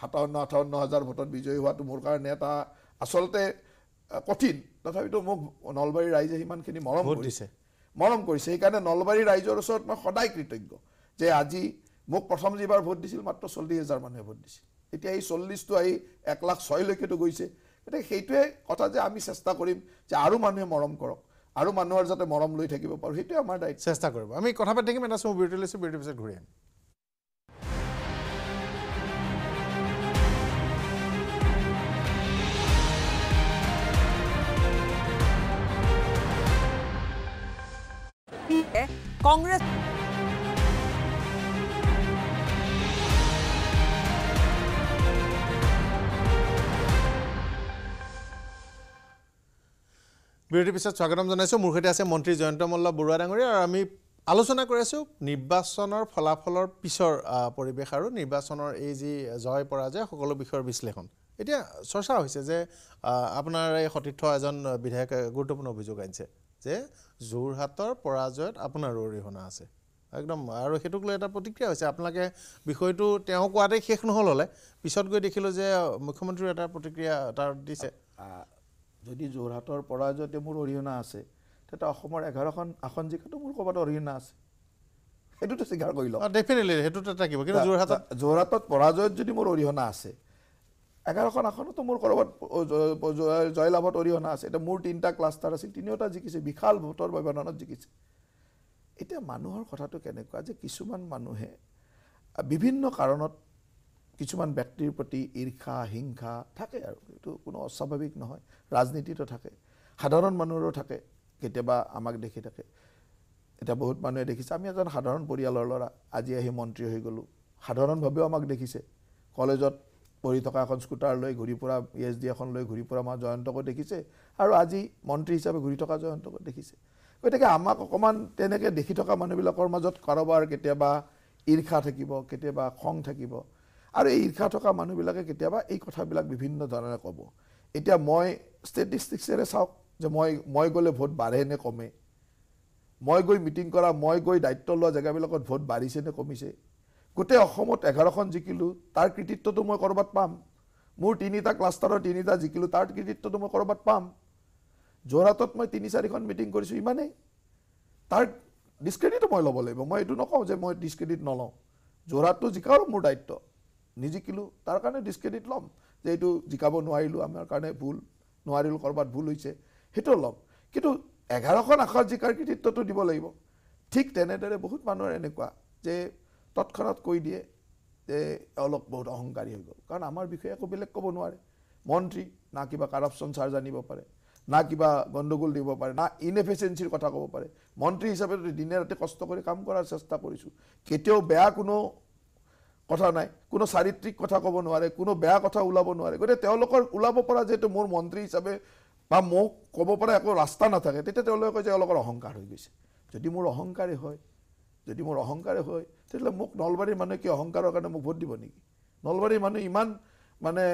সাতাৱন্ন আঠাৱন্ন হাজাৰ ভোটত বিজয়ী হোৱাটো মোৰ কাৰণে এটা আচলতে কঠিন। তথাপিতো মোক নলবাৰীৰ ৰাইজে সিমানখিনি মৰম কৰিছে। দিছে। মৰম কৰিছে। সেইকাৰণে নলবাৰীৰ ৰাইজৰ ওচৰত মই সদায় কৃতজ্ঞ যে আজি মোক প্ৰথম যিবাৰ ভোট দিছিল মাত্ৰ চল্লিছ হাজাৰ মানুহে ভোট দিছিল। এতিয়া এই চল্লিছটো আহি এক লাখ ছয়লৈকেতো গৈছে। গতিকে সেইটোৱে কথা যে আমি চেষ্টা কৰিম যে আৰু মানুহে মৰম কৰক আৰু মানুহৰ যাতে মৰম লৈ থাকিব পাৰোঁ সেইটোৱে আমাৰ দায়িত্ব। চেষ্টা কৰিব। আমি কথা পাতি থাকিম এটা চমু বিৰতি লৈছোঁ বিৰতিৰ পিছত ঘূৰি আহিম। কংগ্ৰেছ বিৰতিৰ পিছত স্বাগতম জনাইছোঁ। মোৰ সৈতে আছে মন্ত্ৰী জয়ন্ত মল্ল বৰুৱা ডাঙৰীয়া আৰু আমি আলোচনা কৰি আছোঁ নিৰ্বাচনৰ ফলাফলৰ পিছৰ পৰিৱেশ আৰু নিৰ্বাচনৰ এই যি জয় পৰাজয় সকলো বিষয়ৰ বিশ্লেষণ। এতিয়া চৰ্চা হৈছে যে আপোনাৰ এই সতীৰ্থ এজন বিধায়কে গুৰুত্বপূৰ্ণ অভিযোগ আনিছে যে যোৰহাটৰ পৰাজয়ত আপোনাৰো অৰিহণা আছে। একদম আৰু সেইটোক লৈ এটা প্ৰতিক্ৰিয়া হৈছে। আপোনালোকে বিষয়টো তেওঁ কোৱাতেই শেষ নহ'ল হ'লে। পিছত গৈ দেখিলোঁ যে মুখ্যমন্ত্ৰীও এটা প্ৰতিক্ৰিয়া তাৰ দিছে। যদি যোৰহাটৰ পৰাজয়তে মোৰ অৰিহণা আছে তেতিয়া অসমৰ এঘাৰখন আসন জিকাটো মোৰ ক'ৰবাত অৰিহণা আছে। সেইটোতো স্বীকাৰ কৰি লওক ডেফিনেটলি সেইটোতে থাকিব। কিন্তু যোৰহাটত যোৰহাটত পৰাজয়ত যদি মোৰ অৰিহণা আছে এঘাৰখন আসনতো মোৰ ক'ৰবাত জয়লাভত অৰিহণা আছে। এতিয়া মোৰ তিনিটা ক্লাষ্টাৰ আছিল তিনিওটা জিকিছে বিশাল ভোটৰ ব্যৱধানত জিকিছে। এতিয়া মানুহৰ কথাটো কেনেকুৱা যে কিছুমান মানুহে বিভিন্ন কাৰণত কিছুমান ব্যক্তিৰ প্ৰতি ঈৰ্ষা হিংসা থাকে আৰু। এইটো কোনো অস্বাভাৱিক নহয় ৰাজনীতিতো থাকে সাধাৰণ মানুহৰো থাকে কেতিয়াবা আমাক দেখি থাকে। এতিয়া বহুত মানুহে দেখিছে আমি এজন সাধাৰণ পৰিয়ালৰ ল'ৰা আজি আহি মন্ত্ৰী হৈ গ'লোঁ। সাধাৰণভাৱেও আমাক দেখিছে। কলেজত পঢ়ি থকা এখন স্কুটাৰ লৈ ঘূৰি ফুৰা ই এছ ডি এখন লৈ ঘূৰি ফুৰা আমাৰ জয়ন্তকো দেখিছে। আৰু আজি মন্ত্ৰী হিচাপে ঘূৰি থকা জয়ন্তকো দেখিছে। গতিকে আমাক অকণমান তেনেকৈ দেখি থকা মানুহবিলাকৰ মাজত কাৰোবাৰ কেতিয়াবা ঈৰ্ষা থাকিব কেতিয়াবা খং থাকিব। আৰু এই ঈৰ্ষা থকা মানুহবিলাকে কেতিয়াবা এই কথাবিলাক বিভিন্ন ধৰণে ক'ব। এতিয়া মই ষ্টেটিষ্টিক্সেৰে চাওক যে মই মই গ'লে ভোট বাঢ়ে নে কমে? মই গৈ মিটিং কৰা মই গৈ দায়িত্ব লোৱা জেগাবিলাকত ভোট বাঢ়িছে নে কমিছে? গোটেই অসমত এঘাৰখন জিকিলোঁ তাৰ কৃতিত্বটো মই ক'ৰবাত পাম। মোৰ তিনিটা ক্লাষ্টাৰৰ তিনিটা জিকিলোঁ তাৰ কৃতিত্বটো মই ক'ৰবাত পাম। যোৰহাটত মই তিনি চাৰিখন মিটিং কৰিছোঁ ইমানেই। তাৰ ডিছক্ৰেডিটো মই ল'ব লাগিব। মই এইটো নকওঁ যে মই ডিছক্ৰেডিট নলওঁ। যোৰহাটটো জিকাও মোৰ দায়িত্ব। নিজিকিলোঁ তাৰ কাৰণে ডিছক্ৰেডিট ল'ম। যে এইটো জিকাব নোৱাৰিলোঁ আমাৰ কাৰণে ভুল নোৱাৰিলোঁ ক'ৰবাত ভুল হৈছে সেইটো ল'ম। কিন্তু এঘাৰখন আশাত জিকাৰ কৃতিত্বটো দিব লাগিব। ঠিক তেনেদৰে বহুত মানুহৰ এনেকুৱা যে তৎক্ষণাত কৈ দিয়ে যে অলপ বহুত অহংকাৰী হৈ গ'ল। কাৰণ আমাৰ বিষয়ে একো বেলেগ ক'ব নোৱাৰে। মন্ত্ৰী না কিবা কাৰাপশ্যন চাৰ্জ আনিব পাৰে না কিবা গণ্ডগোল দিব পাৰে না ইনএফিচিয়েঞ্চিৰ কথা ক'ব পাৰে। মন্ত্ৰী হিচাপে দিনে ৰাতি কষ্ট কৰি কাম কৰাৰ চেষ্টা কৰিছোঁ কেতিয়াও বেয়া কোনো কথা নাই কোনো চাৰিত্ৰিক কথা ক'ব নোৱাৰে কোনো বেয়া কথা ওলাব নোৱাৰে। গতিকে তেওঁলোকৰ ওলাব পৰা যিহেতু মোৰ মন্ত্ৰী হিচাপে বা মোক ক'ব পৰা একো ৰাস্তা নাথাকে তেতিয়া তেওঁলোকে কয় যে এওঁলোকৰ অহংকাৰ হৈ গৈছে। যদি মোৰ অহংকাৰেই হয় যদি মোৰ অহংকাৰে হয় তেতিয়াহ'লে মোক নলবাৰীৰ মানুহে কি অহংকাৰৰ কাৰণে মোক ভোট দিব নেকি? নলবাৰীৰ মানুহ ইমান মানে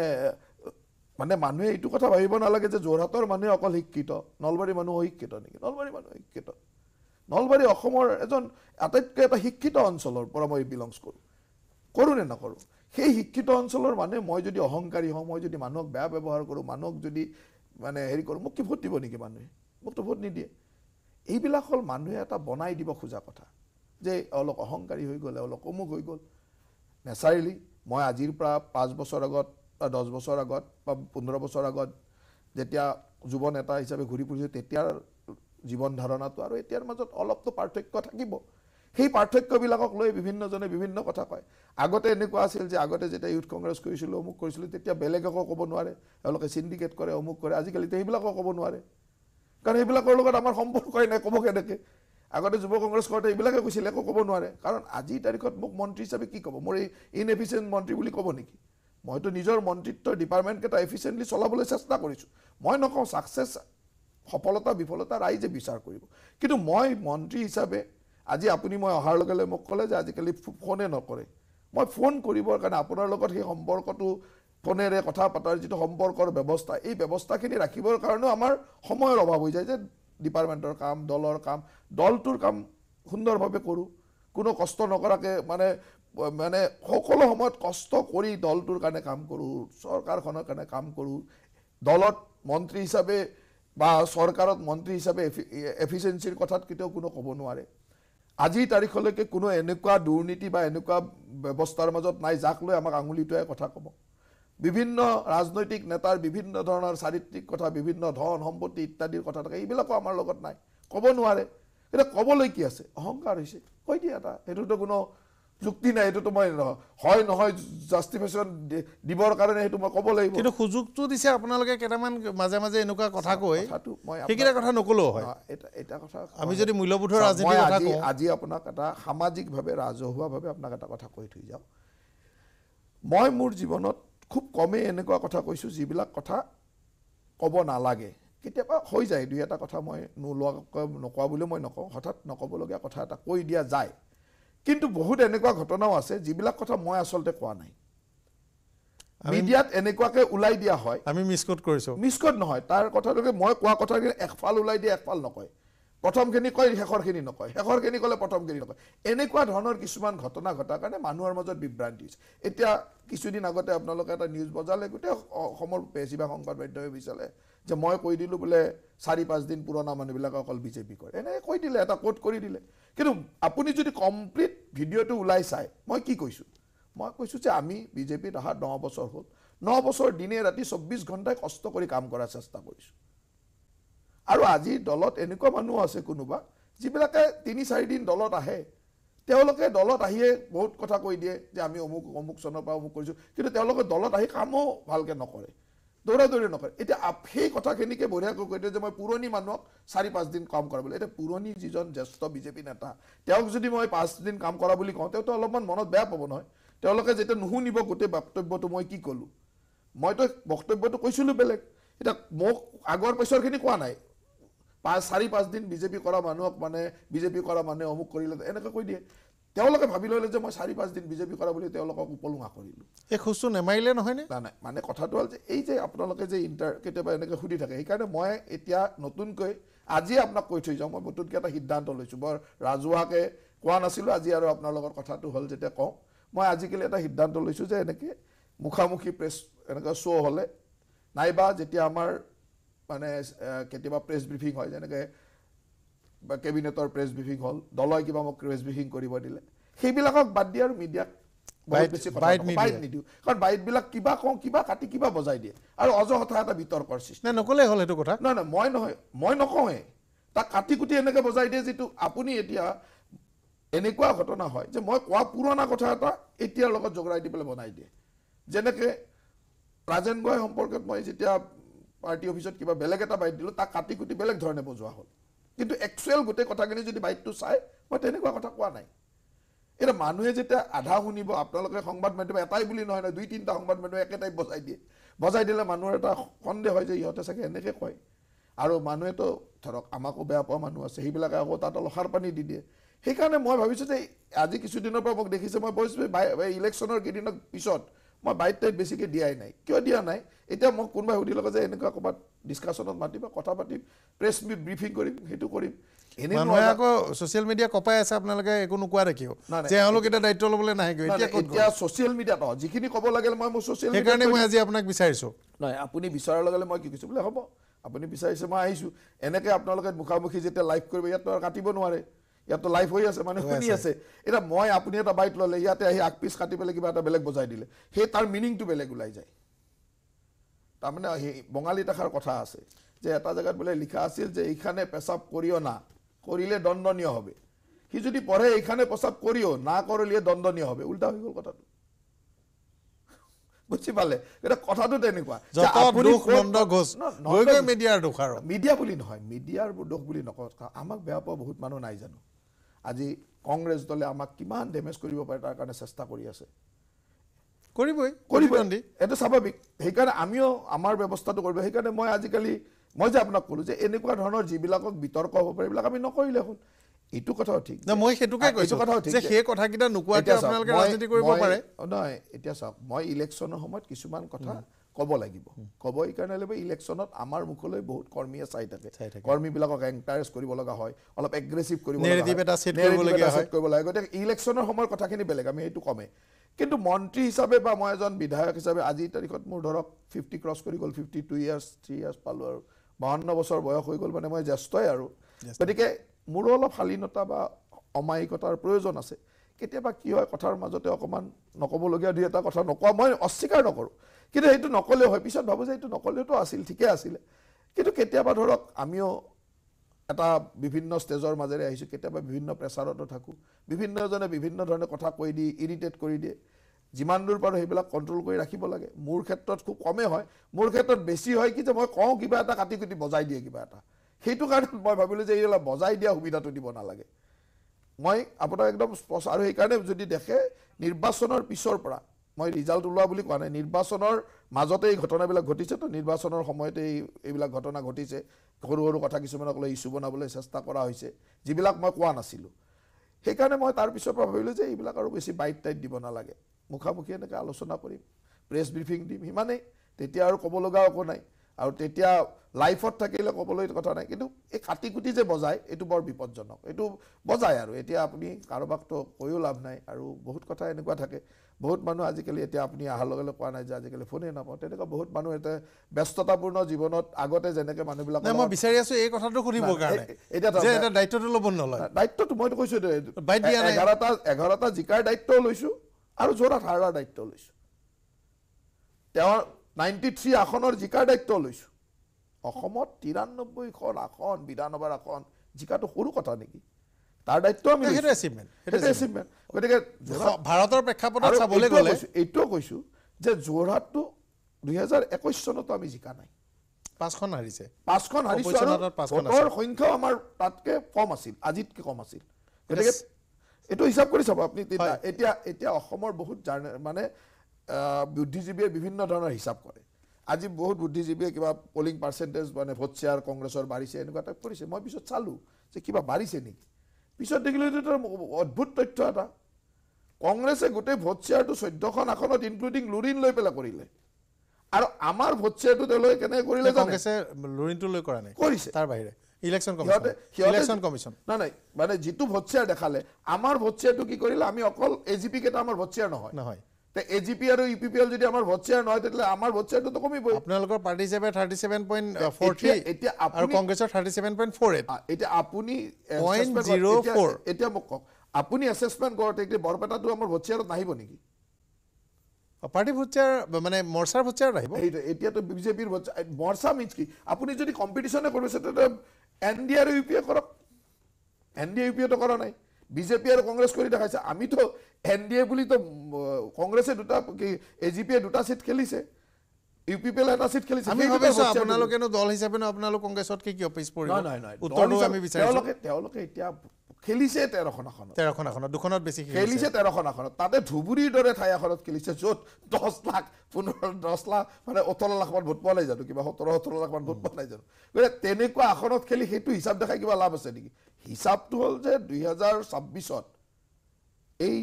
মানে মানুহে এইটো কথা ভাবিব নালাগে যে যোৰহাটৰ মানুহে অকল শিক্ষিত নলবাৰীৰ মানুহ অশিক্ষিত নেকি? নলবাৰীৰ মানুহ শিক্ষিত নলবাৰী অসমৰ এজন আটাইতকৈ এটা শিক্ষিত অঞ্চলৰ পৰা মই বিলংছ কৰোঁ। কৰোঁ নে নকৰোঁ? সেই শিক্ষিত অঞ্চলৰ মানুহে মই যদি অহংকাৰী হওঁ মই যদি মানুহক বেয়া ব্যৱহাৰ কৰোঁ মানুহক যদি মানে হেৰি কৰোঁ মোক কি ভোট দিব নেকি মানুহে? মোকতো ভোট নিদিয়ে। এইবিলাক হ'ল মানুহে এটা বনাই দিব খোজা কথা। যে অলপ অহংকাৰী হৈ গ'ল অলপ অমুক হৈ গ'ল। নেচাৰেলি মই আজিৰ পৰা পাঁচ বছৰ আগত বা দহ বছৰ আগত বা পোন্ধৰ বছৰ আগত যেতিয়া যুৱ নেতা হিচাপে ঘূৰি ফুৰিছোঁ তেতিয়াৰ জীৱন ধাৰণাটো আৰু এতিয়াৰ মাজত অলপতো পাৰ্থক্য থাকিব। সেই পাৰ্থক্যবিলাকক লৈ বিভিন্নজনে বিভিন্ন কথা কয়। আগতে এনেকুৱা আছিল যে আগতে যেতিয়া ইউথ কংগ্ৰেছ কৰিছিলোঁ অমুক কৰিছিলোঁ তেতিয়া বেলেগকো ক'ব নোৱাৰে। তেওঁলোকে চিণ্ডিকেট কৰে অমুক কৰে আজিকালিতো সেইবিলাকো ক'ব নোৱাৰে। কাৰণ সেইবিলাকৰ লগত আমাৰ সম্পৰ্কই নাই ক'ব কেনেকৈ? আগতে যুৱ কংগ্ৰেছ কৰোঁতে এইবিলাকে কৈছিলে একো ক'ব নোৱাৰে। কাৰণ আজিৰ তাৰিখত মোক মন্ত্ৰী হিচাপে কি ক'ব? মোৰ এই ইনএফিচিয়েণ্ট মন্ত্ৰী বুলি ক'ব নেকি? মইতো নিজৰ মন্ত্ৰিত্বৰ ডিপাৰ্টমেণ্টকেইটা এফিচিয়েণ্টলি চলাবলৈ চেষ্টা কৰিছোঁ। মই নকওঁ ছাকচেছ সফলতা বিফলতা ৰাইজে বিচাৰ কৰিব। কিন্তু মই মন্ত্ৰী হিচাপে আজি আপুনি মই অহাৰ লগে লগে মোক ক'লে যে আজিকালি ফোনে নকৰে। মই ফোন কৰিবৰ কাৰণে আপোনাৰ লগত সেই সম্পৰ্কটো ফোনেৰে কথা পতাৰ যিটো সম্পৰ্কৰ ব্যৱস্থা এই ব্যৱস্থাখিনি ৰাখিবৰ কাৰণেও আমাৰ সময়ৰ অভাৱ হৈ যায় যে ডিপাৰ্টমেণ্টৰ কাম দলৰ কাম দলটোৰ কাম সুন্দৰভাৱে কৰোঁ। কোনো কষ্ট নকৰাকৈ মানে মানে সকলো সময়ত কষ্ট কৰি দলটোৰ কাৰণে কাম কৰোঁ চৰকাৰখনৰ কাৰণে কাম কৰোঁ। দলত মন্ত্ৰী হিচাপে বা চৰকাৰত মন্ত্ৰী হিচাপে এফি এফিচিয়েঞ্চিৰ কথাত কেতিয়াও কোনো ক'ব নোৱাৰে। আজিৰ তাৰিখলৈকে কোনো এনেকুৱা দুৰ্নীতি বা এনেকুৱা ব্যৱস্থাৰ মাজত নাই যাক লৈ আমাক আঙুলিটোৱে কথা ক'ব। বিভিন্ন ৰাজনৈতিক নেতাৰ বিভিন্ন ধৰণৰ চাৰিত্ৰিক কথা বিভিন্ন ধন সম্পত্তি ইত্যাদিৰ কথা থাকে এইবিলাকো আমাৰ লগত নাই। ক'ব নোৱাৰে। এতিয়া ক'বলৈ কি আছে? অহংকাৰ হৈছে। কৈ দিয়া এটা। সেইটোতো কোনো যুক্তি নাই সেইটোতো মই হয় নহয় জাষ্টিফিকেশ্যন দিবৰ কাৰণে সেইটো মই ক'ব লাগিব। কিন্তু সুযোগটো দিছে আপোনালোকে কেইটামান মাজে মাজে এনেকুৱা কথা কৈ। সেইকেইটা কথা নকলেও হয়। এটা এটা কথা আমি যদি মূল্যবোধৰ কথা আজি আজি আপোনাক এটা সামাজিকভাৱে ৰাজহুৱাভাৱে আপোনাক এটা কথা কৈ থৈ যাওঁ। মই মোৰ জীৱনত খুব কমেই এনেকুৱা কথা কৈছোঁ যিবিলাক কথা ক'ব নালাগে। কেতিয়াবা হৈ যায় দুই এটা কথা মই নোলোৱাকৈ নকোৱা বুলিও মই নকওঁ হঠাৎ নক'বলগীয়া কথা এটা কৈ দিয়া যায়। কিন্তু বহুত এনেকুৱা ঘটনাও আছে যিবিলাক কথা মই আচলতে কোৱা নাই। মিডিয়াত এনেকুৱাকৈ ওলাই দিয়া হয়। আমি মিছকোট কৰিছোঁ। মিছকট নহয় তাৰ কথাটোকে মই কোৱা কথাখিনি একফাল ওলাই দিয়ে একফাল নকয়। প্ৰথমখিনি কয় শেষৰখিনি নকয়। শেষৰখিনি ক'লে প্ৰথমখিনি নকয়। এনেকুৱা ধৰণৰ কিছুমান ঘটনা ঘটাৰ কাৰণে মানুহৰ মাজত বিভ্ৰান্তি হৈছে। এতিয়া কিছুদিন আগতে আপোনালোকে এটা নিউজ বজালে গোটেই অসমৰ বেছিভাগ সংবাদ মাধ্যমে বিচাৰে যে মই কৈ দিলোঁ বোলে চাৰি পাঁচদিন পুৰণা মানুহবিলাকে অকল বিজেপি কৰে। এনেকৈ কৈ দিলে এটা কোট কৰি দিলে। কিন্তু আপুনি যদি কমপ্লিট ভিডিঅ'টো ওলাই চায় মই কি কৈছোঁ? মই কৈছোঁ যে আমি বিজেপিত অহা ন বছৰ হ'ল। ন বছৰ দিনে ৰাতি চৌব্বিছ ঘণ্টাই কষ্ট কৰি কাম কৰাৰ চেষ্টা কৰিছোঁ। আৰু আজিৰ দলত এনেকুৱা মানুহ আছে কোনোবা যিবিলাকে তিনি চাৰিদিন দলত আহে। তেওঁলোকে দলত আহিয়ে বহুত কথা কৈ দিয়ে যে আমি অমুক অমুক চনৰ পৰা অমুক কৰিছোঁ। কিন্তু তেওঁলোকে দলত আহি কামো ভালকৈ নকৰে দৌৰা দৌৰি নকৰে। এতিয়া সেই কথাখিনিকে বঢ়িয়াকৈ কৈ দিয়ে যে মই পুৰণি মানুহক চাৰি পাঁচদিন কাম কৰাবলৈ। এতিয়া পুৰণি যিজন জ্যেষ্ঠ বিজেপি নেতা তেওঁক যদি মই পাঁচদিন কাম কৰা বুলি কওঁ তেওঁতো অলপমান মনত বেয়া পাব নহয়। তেওঁলোকে যেতিয়া নুশুনিব গোটেই বক্তব্যটো মই কি ক'লোঁ? মইতো বক্তব্যটো কৈছিলোঁ বেলেগ। এতিয়া মোক আগৰ পিছৰখিনি কোৱা নাই। পাঁচ চাৰি পাঁচদিন বিজেপি কৰা মানুহক মানে বিজেপি কৰা মানুহে অমুক কৰিলে এনেকৈ কৈ দিয়ে। তেওঁলোকে ভাবি ল'লে যে মই চাৰি পাঁচদিন বিজেপি কৰা বুলি তেওঁলোকক উপলুঙা কৰিলোঁ। এই খোজটো নেমাৰিলে নহয়নে নাই নাই মানে কথাটো হ'ল যে এই যে আপোনালোকে যে ইণ্টাৰ কেতিয়াবা এনেকৈ সুধি থাকে সেইকাৰণে মই এতিয়া নতুনকৈ আজিয়ে আপোনাক কৈ থৈ যাওঁ মই নতুনকৈ এটা সিদ্ধান্ত লৈছোঁ। বৰ ৰাজহুৱাকৈ কোৱা নাছিলোঁ আজি আৰু আপোনাৰ লগত কথাটো হ'ল যেতিয়া কওঁ। মই আজিকালি এটা সিদ্ধান্ত লৈছোঁ যে এনেকৈ মুখামুখি প্ৰেছ এনেকৈ শ্ব' হ'লে নাইবা যেতিয়া আমাৰ মানে কেতিয়াবা প্ৰেছ ব্ৰিফিং হয়। যেনেকৈ বা কেবিনেটৰ প্ৰেছ ব্ৰিফিং হ'ল দলই কিবা মোক প্ৰেছ ব্ৰিফিং কৰিব দিলে। সেইবিলাকক বাদ দি আৰু মিডিয়াক বহুত বাইট- বেছি বাইট কথা নিদিয়ে। বাইট নিদিওঁ। কাৰণ বাইটবিলাক কিবা কওঁ কিবা কাটি কিবা বজাই দিয়ে। আৰু অযথা এটা বিতৰ্কৰ সৃষ্টি। নাই নকলেই হ'ল সেইটো কথা। নহয় নহয় মই নহয় মই নকওঁৱে তাক কাটি কুটি এনেকৈ বজাই দিয়ে যিটো আপুনি এতিয়া এনেকুৱা ঘটনা হয় যে মই কোৱা পুৰণা কথা এটা এতিয়াৰ লগত জগৰাই দি পেলাই বনাই দিয়ে। যেনেকৈ ৰাজেন গোহাঁই সম্পৰ্কত মই যেতিয়া পাৰ্টি অফিচত কিবা বেলেগ এটা বাইট দিলোঁ তাক কাটি কুটি বেলেগ ধৰণে বজোৱা হ'ল। কিন্তু একচুৱেল গোটেই কথাখিনি যদি বাইটটো চাই মই তেনেকুৱা কথা কোৱা নাই। এতিয়া মানুহে যেতিয়া আধা শুনিব আপোনালোকে সংবাদ মাধ্যম এটাই বুলি নহয় নহয় দুই তিনিটা সংবাদ মাধ্যমে একেটাই বজাই দিয়ে। বজাই দিলে মানুহৰ এটা সন্দেহ হয় যে ইহঁতে চাগে এনেকৈ কয়। আৰু মানুহেতো ধৰক আমাকো বেয়া পোৱা মানুহ আছে সেইবিলাকে আকৌ তাত সাৰ পানী দি দিয়ে। সেইকাৰণে মই ভাবিছোঁ যে আজি কিছুদিনৰ পৰা মোক দেখিছে মই কৈছোঁ ইলেকশ্যনৰ কেইদিনৰ পিছত মই বাইট টাইট বেছিকৈ দিয়াই নাই। কিয় দিয়া নাই? এতিয়া মোক কোনোবাই সুধি যে এনেকুৱা ক'ৰবাত ডিছকাশ্যনত মাতিবা কথা পাতিম প্ৰেছ মিট ব্ৰিফিং কৰিম সেইটো কৰিম। মানুহে আকৌ ছচিয়েল মিডিয়া কপাই আছে আপোনালোকে একো নোকোৱা দেখিও এওঁলোক এতিয়া দায়িত্ব ল'বলৈ নাহে এতিয়া ছ'চিয়েল মিডিয়াত নহয় যিখিনি ক'ব মই মোৰ ছ'চিয়েল সেইকাৰণে মই আজি আপোনাক বিচাৰিছোঁ। নহয় আপুনি বিচৰাৰ লগে লগে মই কি কৈছোঁ বোলে হ'ব আপুনি বিচাৰিছে মই আহিছোঁ। এনেকৈ আপোনালোকে মুখামুখি যেতিয়া লাইভ কৰিব ইয়াততো আৰু কাটিব নোৱাৰে। ইয়াততো লাইভ হৈ আছে মানুহে শুনি আছে। এতিয়া মই আপুনি এটা বাইট ল'লে ইয়াতে আহি আগ পিচ কাটি পেলাই কিবা এটা বেলেগ বজাই দিলে। সেই তাৰ মিনিংটো বেলেগ ওলাই যায়। তাৰমানে সেই বঙালীত এষাৰ কথা আছে যে এটা জেগাত বোলে লিখা আছিল যে এইখানে পেচাব কৰিও না কৰিলে দণ্ডনীয় হবে। সি যদি পঢ়ে এইখানে পেচাব কৰিও না কৰিলে দণ্ডনীয় হবে। উল্টা হৈ গ'ল কথাটো। বুজি পালে? এতিয়া কথাটো তেনেকুৱা। মিডিয়াৰ দোষ মিডিয়া বুলি নহয় মিডিয়াৰ দোষ বুলি নকওঁ। আমাক বেয়া পোৱা বহুত মানুহ নাই জানো? আজি কংগ্ৰেছ দলে আমাক কিমান ডেমেজ কৰিব পাৰে তাৰ কাৰণে চেষ্টা কৰি আছে। কৰিবই কৰিব এইটো স্বাভাৱিক। সেইকাৰণে আমিও আমাৰ ব্যৱস্থাটো কৰিব। সেইকাৰণে মই আজিকালি মই যে আপোনাক ক'লোঁ যে এনেকুৱা ধৰণৰ যিবিলাকক বিতৰ্ক হ'ব পাৰে এইবিলাক আমি নকৰিলে হ'ল। এইটো কথাও ঠিক মই সেইটোকে কৈছোঁ কথাও ঠিক যে সেই কথাকেইটা নোকোৱাকৈ আপোনালোকে ৰাজনীতি কৰিব পাৰে। নহয় এতিয়া চাওক মই ইলেকশ্যনৰ সময়ত কিছুমান কথা ক'ব লাগিব। ক'ব এইকাৰণে লাগিব ইলেকশ্যনত আমাৰ মুখলৈ বহুত কৰ্মীয়ে চাই থাকে। কৰ্মীবিলাকক এনকাৰেজ কৰিব লগা হয় অলপ এগ্ৰেছিভ। কৰিব লাগে গতিকে ইলেকশ্যনৰ সময়ৰ কথাখিনি বেলেগ আমি সেইটো কমে কিন্তু মন্ত্ৰী হিচাপে বা মই এজন বিধায়ক হিচাপে আজিৰ তাৰিখত মোৰ ধৰক ফিফটি ক্ৰছ কৰি গ'ল fifty two years three years পালোঁ আৰু। বাৱন্ন বছৰ বয়স হৈ গ'ল মানে মই জ্যেষ্ঠই আৰু। গতিকে মোৰো অলপ শালীনতা বা অমায়িকতাৰ প্ৰয়োজন আছে। কেতিয়াবা কি হয় কথাৰ মাজতে অকণমান নক'বলগীয়া দুই এটা কথা নকোৱা মই অস্বীকাৰ নকৰোঁ। কিন্তু সেইটো নক'লেও হয়। পিছত ভাবোঁ যে এইটো নক'লেওতো আছিল ঠিকে আছিলে। কিন্তু কেতিয়াবা ধৰক আমিও এটা বিভিন্ন ষ্টেজৰ মাজেৰে আহিছোঁ কেতিয়াবা বিভিন্ন প্ৰেছাৰতো থাকোঁ। বিভিন্নজনে বিভিন্ন ধৰণে কথা কৈ দি ইৰিটেট কৰি দিয়ে। যিমান দূৰ পাৰোঁ সেইবিলাক কণ্ট্ৰল কৰি ৰাখিব লাগে। মোৰ ক্ষেত্ৰত খুব কমেই হয়। মোৰ ক্ষেত্ৰত বেছি হয় কি যে মই কওঁ কিবা এটা কাটি কুটি বজাই দিয়ে কিবা এটা। সেইটো কাৰণত মই ভাবিলোঁ যে এইবিলাক বজাই দিয়া সুবিধাটো দিব নালাগে। মই আপোনাক একদম স্পষ্ট আৰু সেইকাৰণে যদি দেখে নিৰ্বাচনৰ পিছৰ পৰা মই ৰিজাল্ট ওলোৱা বুলি কোৱা নাই। নিৰ্বাচনৰ মাজতে এই ঘটনাবিলাক ঘটিছে তো নিৰ্বাচনৰ সময়তে এই এইবিলাক ঘটনা ঘটিছে। সৰু সৰু কথা কিছুমানক লৈ ইছ্যু বনাবলৈ চেষ্টা কৰা হৈছে যিবিলাক মই কোৱা নাছিলোঁ। সেইকাৰণে মই তাৰ পিছৰ পৰা ভাবিলোঁ যে এইবিলাক আৰু বেছি বাইট টাইট দিব নালাগে। মুখামুখি এনেকৈ আলোচনা কৰিম প্ৰেছ ব্ৰিফিং দিম সিমানেই। তেতিয়া আৰু ক'ব লগা একো নাই। আৰু তেতিয়া লাইফত থাকিলে ক'বলৈ কথা নাই। কিন্তু এই কাটি কুটি যে বজায় এইটো বৰ বিপদজনক। এইটো বজায় আৰু। এতিয়া আপুনি কাৰোবাকতো কৈও লাভ নাই আৰু বহুত কথা এনেকুৱা থাকে। বহুত মানুহ আজিকালি এতিয়া আপুনি অহাৰ লগে লগে কোৱা নাই যে আজিকালি ফোনেই নাপাওঁ। তেনেকুৱা বহুত মানুহ এতিয়া ব্যস্ততাপূৰ্ণ জীৱনত আগতে যেনেকৈ মানুহবিলাক মই বিচাৰি আছোঁ এই কথাটো সুধিবৰ কাৰণে। এতিয়া এটা দায়িত্বটো ল'ব নলয়। দায়িত্বটো মইতো কৈছোঁ। এঘাৰটা এঘাৰটা জিকাৰ দায়িত্বও লৈছোঁ আৰু যোৰহাট হাৰাৰ দায়িত্ব লৈছোঁ। তেওঁৰ নাইণ্টি থ্ৰী আসনৰ জিকাৰ দায়িত্ব লৈছোঁ। অসমত তিৰান্নব্বৈখন আসন বিধানসভাৰ আসন জিকাটো সৰু কথা নেকি? তাৰ দায়িত্ব আমি। গতিকে ভাৰতৰ প্ৰেক্ষাপটত চাবলৈ গ'লে কৈছোঁ- এইটোও কৈছোঁ যে যোৰহাটটো দুহেজাৰ একৈছ চনতো আমি জিকা নাই। পাঁচখন হাৰিছে। পাঁচখন হাৰিছোঁ আৰু ভোটৰ সংখ্যাও আমাৰ তাতকৈ কম আছিল আজিতকৈ কম আছিল। গতিকে এইটো হিচাপ কৰি চাব আপুনি এতিয়া এতিয়া অসমৰ বহুত জাৰ্নে মানে বুদ্ধিজীৱীয়ে বিভিন্ন ধৰণৰ হিচাপ কৰে। আজি বহুত বুদ্ধিজীৱীয়ে কিবা পলিং পাৰ্চেণ্টেজ মানে ভোট শ্বেয়াৰ কংগ্ৰেছৰ বাঢ়িছে এনেকুৱা টাইপ কৰিছে। মই পিছত চালোঁ যে কিবা বাঢ়িছে নেকি। পিছত দেখিলোঁ এইটো এটা অদ্ভুত তথ্য এটা। কংগ্ৰেছে গোটেই ভোট শ্বেয়াৰটো চৈধ্যখন আসনত ইনক্লুডিং লুৰিন লৈ পেলাই কৰিলে। আৰু আমাৰ ভোট শ্বেয়াৰটো তেওঁলোকে কেনেকৈ কৰিলে কংগ্ৰেছে লুৰিণটো লৈ কৰা নাই। কৰিছে। তাৰ বাহিৰে। Election commission. সিহঁতে সিহঁতে ইলেকশ্যন কমিশ্যন। নাই নাই মানে যিটো ভোট শ্বেয়াৰ দেখালে আমাৰ ভোট শ্বেয়াৰটো কি কৰিলে? আমি অকল এ জি পি কেইটা আমাৰ ভোট শ্বেয়াৰ নহয়। নহয়। এ জি পি আৰু ইউ পি পি এল যদি আমাৰ ভোট শ্বেয়াৰ নহয় তেতিয়াহ'লে আমাৰ ভোট শ্বেয়াৰটোতো কমিবই। আপোনালোকৰ পাৰ্টি হিচাপে thirty seven point four three এতিয়া- এতিয়া আৰু আপুনি- কংগ্ৰেছৰ thirty seven point four eight আ, এতিয়া আপুনি Point assessment zero কৰক। এতিয়া- four। এতিয়া মোক কওক আপুনি এছেছমেণ্ট কৰোঁতে এতিয়া বৰপেটাটো আমাৰ ভোট শ্বেয়াৰত নাহিব নেকি? পাৰ্টি ভোট শ্বেয়াৰ মানে মৰ্চাৰ ভোট শ্বেয়াৰ আহিব সেইটো এতিয়াতো বিজেপিৰ ভোট শ্বেয়াৰ- মৰ্চা মিনছ কি? আপুনি যদি কম্পিটিশ্যনে কৰিব বিচাৰে তেতিয়া এন ডি আৰু ইউ পি এ কৰক। N D A U P এটো কৰা নাই। বিজেপি আৰু কংগ্ৰেছ কৰি দেখাইছে। আমিতো এন ডি এ বুলিতো কংগ্ৰেছে দুটা কি এ জি পিয়ে দুটা চিট খেলিছে। ইউ পি পি এলে এটা চিট খেলিছে। আমি সেইটোতে ভাবিছো ভোট share কৰিব। আপোনালোকেনো দল হিচাপেনো আপোনালোক কংগ্ৰেছতকে কিয় পিছ পৰিব? নহয় নহয় নহয় উত্তৰটো দল আমি হিচাপে বিচাৰিছো। তেওঁলোকে তেওঁলোকে এতিয়া খেলিছে তেৰখন আসনত। তেৰখন আসনত দুখনত বেছি খেলিছে। খেলিছে তেৰখন আসনত। তাতে ধুবুৰীৰ দৰে ঠাই এখনত খেলিছে য'ত দহ লাখ পোন্ধৰ দহ লাখ মানে ওঠৰ লাখ মান ভোট পোৱা নাই জানো কিবা সোতৰ সোতৰ লাখ মান ভোট পোৱা নাই জানো। গতিকে তেনেকুৱা আসনত খেলি সেইটো হিচাপ দেখাই কিবা লাভ আছে নেকি? হিচাপটো হ'ল যে দুহেজাৰ ছাব্বিছত এই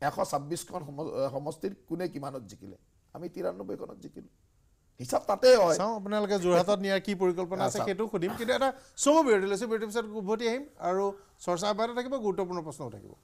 এশ ছাব্বিছখন সম- সমষ্টিৰ কোনে কিমানত জিকিলে? আমি তিৰান্নব্বৈখনত জিকিলোঁ। হিচাপ তাতে হয়। চাওঁ আপোনালোকে যোৰহাটত নিয়াৰ কি পৰিকল্পনা আছে। সেইটো সুধিম। কিন্তু এটা চমু বিৰতি লৈছোঁ বিৰতিৰ পিছত উভতি আহিম আৰু চৰ্চা অব্যাহত থাকিব গুৰুত্বপূৰ্ণ প্ৰশ্নও থাকিব।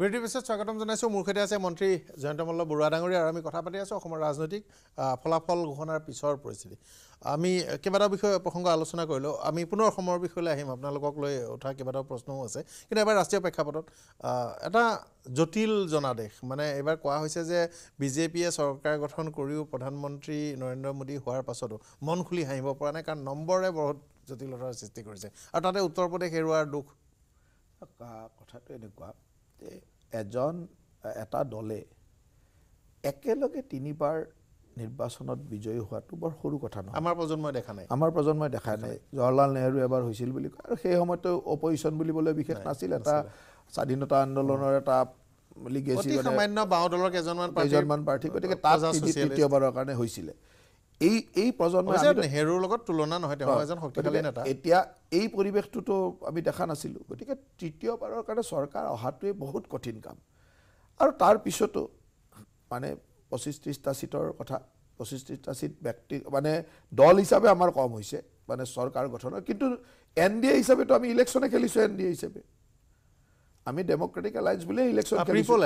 বিৰতিৰ পিছত স্বাগতম জনাইছোঁ। মোৰ সৈতে আছে মন্ত্ৰী জয়ন্ত মল্ল বৰুৱা ডাঙৰীয়া আৰু আমি কথা পাতি আছোঁ অসমৰ ৰাজনৈতিক ফলাফল ঘোষণাৰ পিছৰ পৰিস্থিতি। আমি কেইবাটাও বিষয় প্ৰসংগ আলোচনা কৰিলোঁ। আমি পুনৰ অসমৰ বিষয়লৈ আহিম। আপোনালোকক লৈ উঠা কেইবাটাও প্ৰশ্নও আছে। কিন্তু এবাৰ ৰাষ্ট্ৰীয় প্ৰেক্ষাপটত এটা জটিল জনাদেশ। মানে এইবাৰ কোৱা হৈছে যে বিজেপিয়ে চৰকাৰ গঠন কৰিও প্ৰধানমন্ত্ৰী নৰেন্দ্ৰ মোদী হোৱাৰ পাছতো মন খুলি হাঁহিব পৰা নাই। কাৰণ নম্বৰে বহুত জটিলতাৰ সৃষ্টি কৰিছে। আৰু তাতে উত্তৰ প্ৰদেশ হেৰুৱাৰ দুখ। কথাটো এনেকুৱা যে এজন এটা দলে একেলগে তিনিবাৰ নিৰ্বাচনত বিজয়ী হোৱাটো বৰ সৰু কথা নহয়। আমাৰ প্ৰজন্মই দেখা নাই। আমাৰ প্ৰজন্মই দেখা নাই। জৱাহৰলাল নেহৰু এবাৰ হৈছিল বুলি কয়। আৰু সেই সময়তো অপজিশ্যন বুলিবলৈ বিশেষ নাছিল। এটা স্বাধীনতা আন্দোলনৰ এটা লিগেচি সামান্য বাওঁ দলৰ কেইজনমান কেইজনমান প্ৰাৰ্থী গতিকে তাত ছচিয়েলিষ্ট। তৃতীয়বাৰৰ কাৰণে হৈছিলে। এই এই প্ৰজন্মই আমি- নেহেৰুৰ লগত তুলনা নহয় তেওঁ এজন শক্তিশালী নেতা। এতিয়া এই পৰিৱেশটোতো আমি দেখা নাছিলোঁ। গতিকে তৃতীয়বাৰৰ কাৰণে চৰকাৰ অহাটোৱে বহুত কঠিন কাম। আৰু তাৰ পিছতো মানে পঁচিছ ত্ৰিছটা ছিটৰ কথা পঁচিছ ত্ৰিছটা ছিট ব্যক্তি মানে দল হিচাপে আমাৰ কম হৈছে মানে চৰকাৰ গঠনৰ। কিন্তু এন ডি এ হিচাপেতো আমি ইলেকশ্যনে খেলিছোঁ এন ডি এ হিচাপে। আমি ডেমক্ৰেটিক এলায়েন্স বুলিয়ে ইলেকশ্যন প্ৰিপল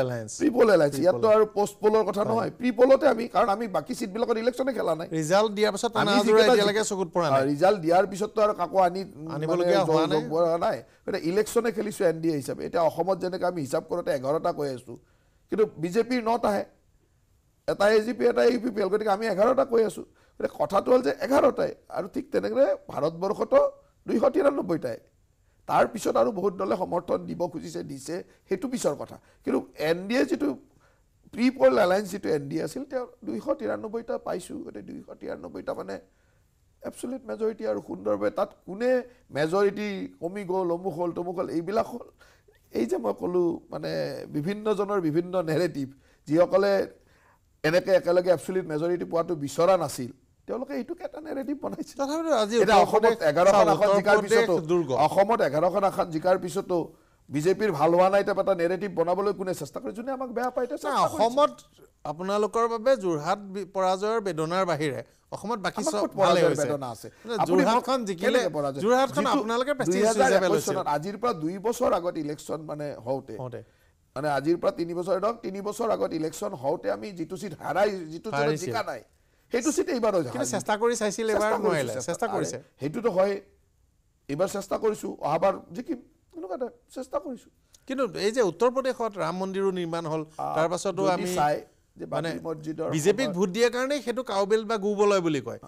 এলায়েন্স ইয়াততো আৰু পোষ্ট পলৰ কথা নহয়। প্ৰিপলতে আমি কাৰণ আমি বাকী ছিটবিলাকত ইলেকশ্যনে খেলা নাই। ৰিজাল্ট দিয়াৰ পাছত আমি এতিয়ালৈকে চকুত পৰা নাই। ৰিজাল্ট দিয়াৰ পিছততো আৰু কাকো আনি আনিবলগীয়া হোৱা নাই। গতিকে ইলেকশ্যনে খেলিছোঁ এন ডি এ হিচাপে। এতিয়া অসমত যেনেকৈ আমি হিচাপ কৰোঁতে এঘাৰটা কৈ আছোঁ। কিন্তু বিজেপিৰ নটাহে এটা এ জি পি এটা ইউ পি পি এল গতিকে আমি এঘাৰটা কৈ আছোঁ। গতিকে কথাটো হ'ল যে এঘাৰটাই। আৰু ঠিক তেনেদৰে ভাৰতবৰ্ষতো দুইশ তিৰান্নব্বৈটাই। তাৰ পিছত আৰু বহুত দলে সমৰ্থন দিব খুজিছে দিছে সেইটো পিছৰ কথা। কিন্তু এন ডি এ যিটো প্ৰি পল এলায়েন্স যিটো এন ডি এ আছিল তেওঁ দুইশ তিৰান্নব্বৈটা পাইছোঁ গতিকে দুইশ তিৰান্নব্বৈটা মানে এবচলিউট মেজৰিটি আৰু সুন্দৰভাৱে তাত কোনে মেজৰিটি কমি গ'ল অমুক হ'ল তমুক হ'ল এইবিলাক হ'ল। এই যে মই ক'লোঁ মানে বিভিন্নজনৰ বিভিন্ন নেৰেটিভ যিসকলে এনেকৈ একেলগে এবচলিউট মেজৰিটি পোৱাটো বিচৰা নাছিল তেওঁলোকে এইটোকে এটা নেৰেটিভ বনাইছে এতিয়া অসমত এঘাৰখন আসন জিকাৰ পিছতো অসমত এঘাৰখন আসন জিকাৰ পিছতো বিজেপিৰ ভাল হোৱা নাই এটা নেৰেটিভ বনাবলৈ কোনে চেষ্টা কৰে যোনে আমাক বেয়া পায় কৰিছে। অসমত আপোনালোকৰ বাবে যোৰহাট পৰাজয়ৰ বেদনাৰ বাহিৰে অসমত বাকী চব ভালে হৈছে যোৰহাটখন জিকিলে? যোৰহাটখন যিটো আপোনালোকে প্ৰেষ্টিজ 2021 হিচাপে লৈছিল চনত, আজিৰ পৰা দুই বছৰ আগত ইলেকশ্যন মানে হওঁতে। মানে আজিৰ পৰা তিনি বছৰ ধৰক তিনি বছৰ আগত ইলেকশ্যন হওঁতে আমি যিটো চিট হাৰাই যিটো। জিকা নাই সেইটো চিট এইবাৰো কিন্তু চেষ্টা কৰি চাইছিল এবাৰ নোৱাৰিলে চেষ্টা- কৰিছে। সেইটোতো হয়। এইবাৰ চেষ্টা কৰিছোঁ অহাবাৰ জিকিম এনেকুৱা টাইপ চেষ্টা কৰিছোঁ। কিন্তু এই যে উত্তৰ প্ৰদেশত ৰাম মন্দিৰো নিৰ্মাণ হ'ল তাৰ পাছতো আমি চাই যে মানে বিজেপিক ভোট দিয়াৰ কাৰণেই সেইটো কাউবেল বা গুবলয় বুলি কয়।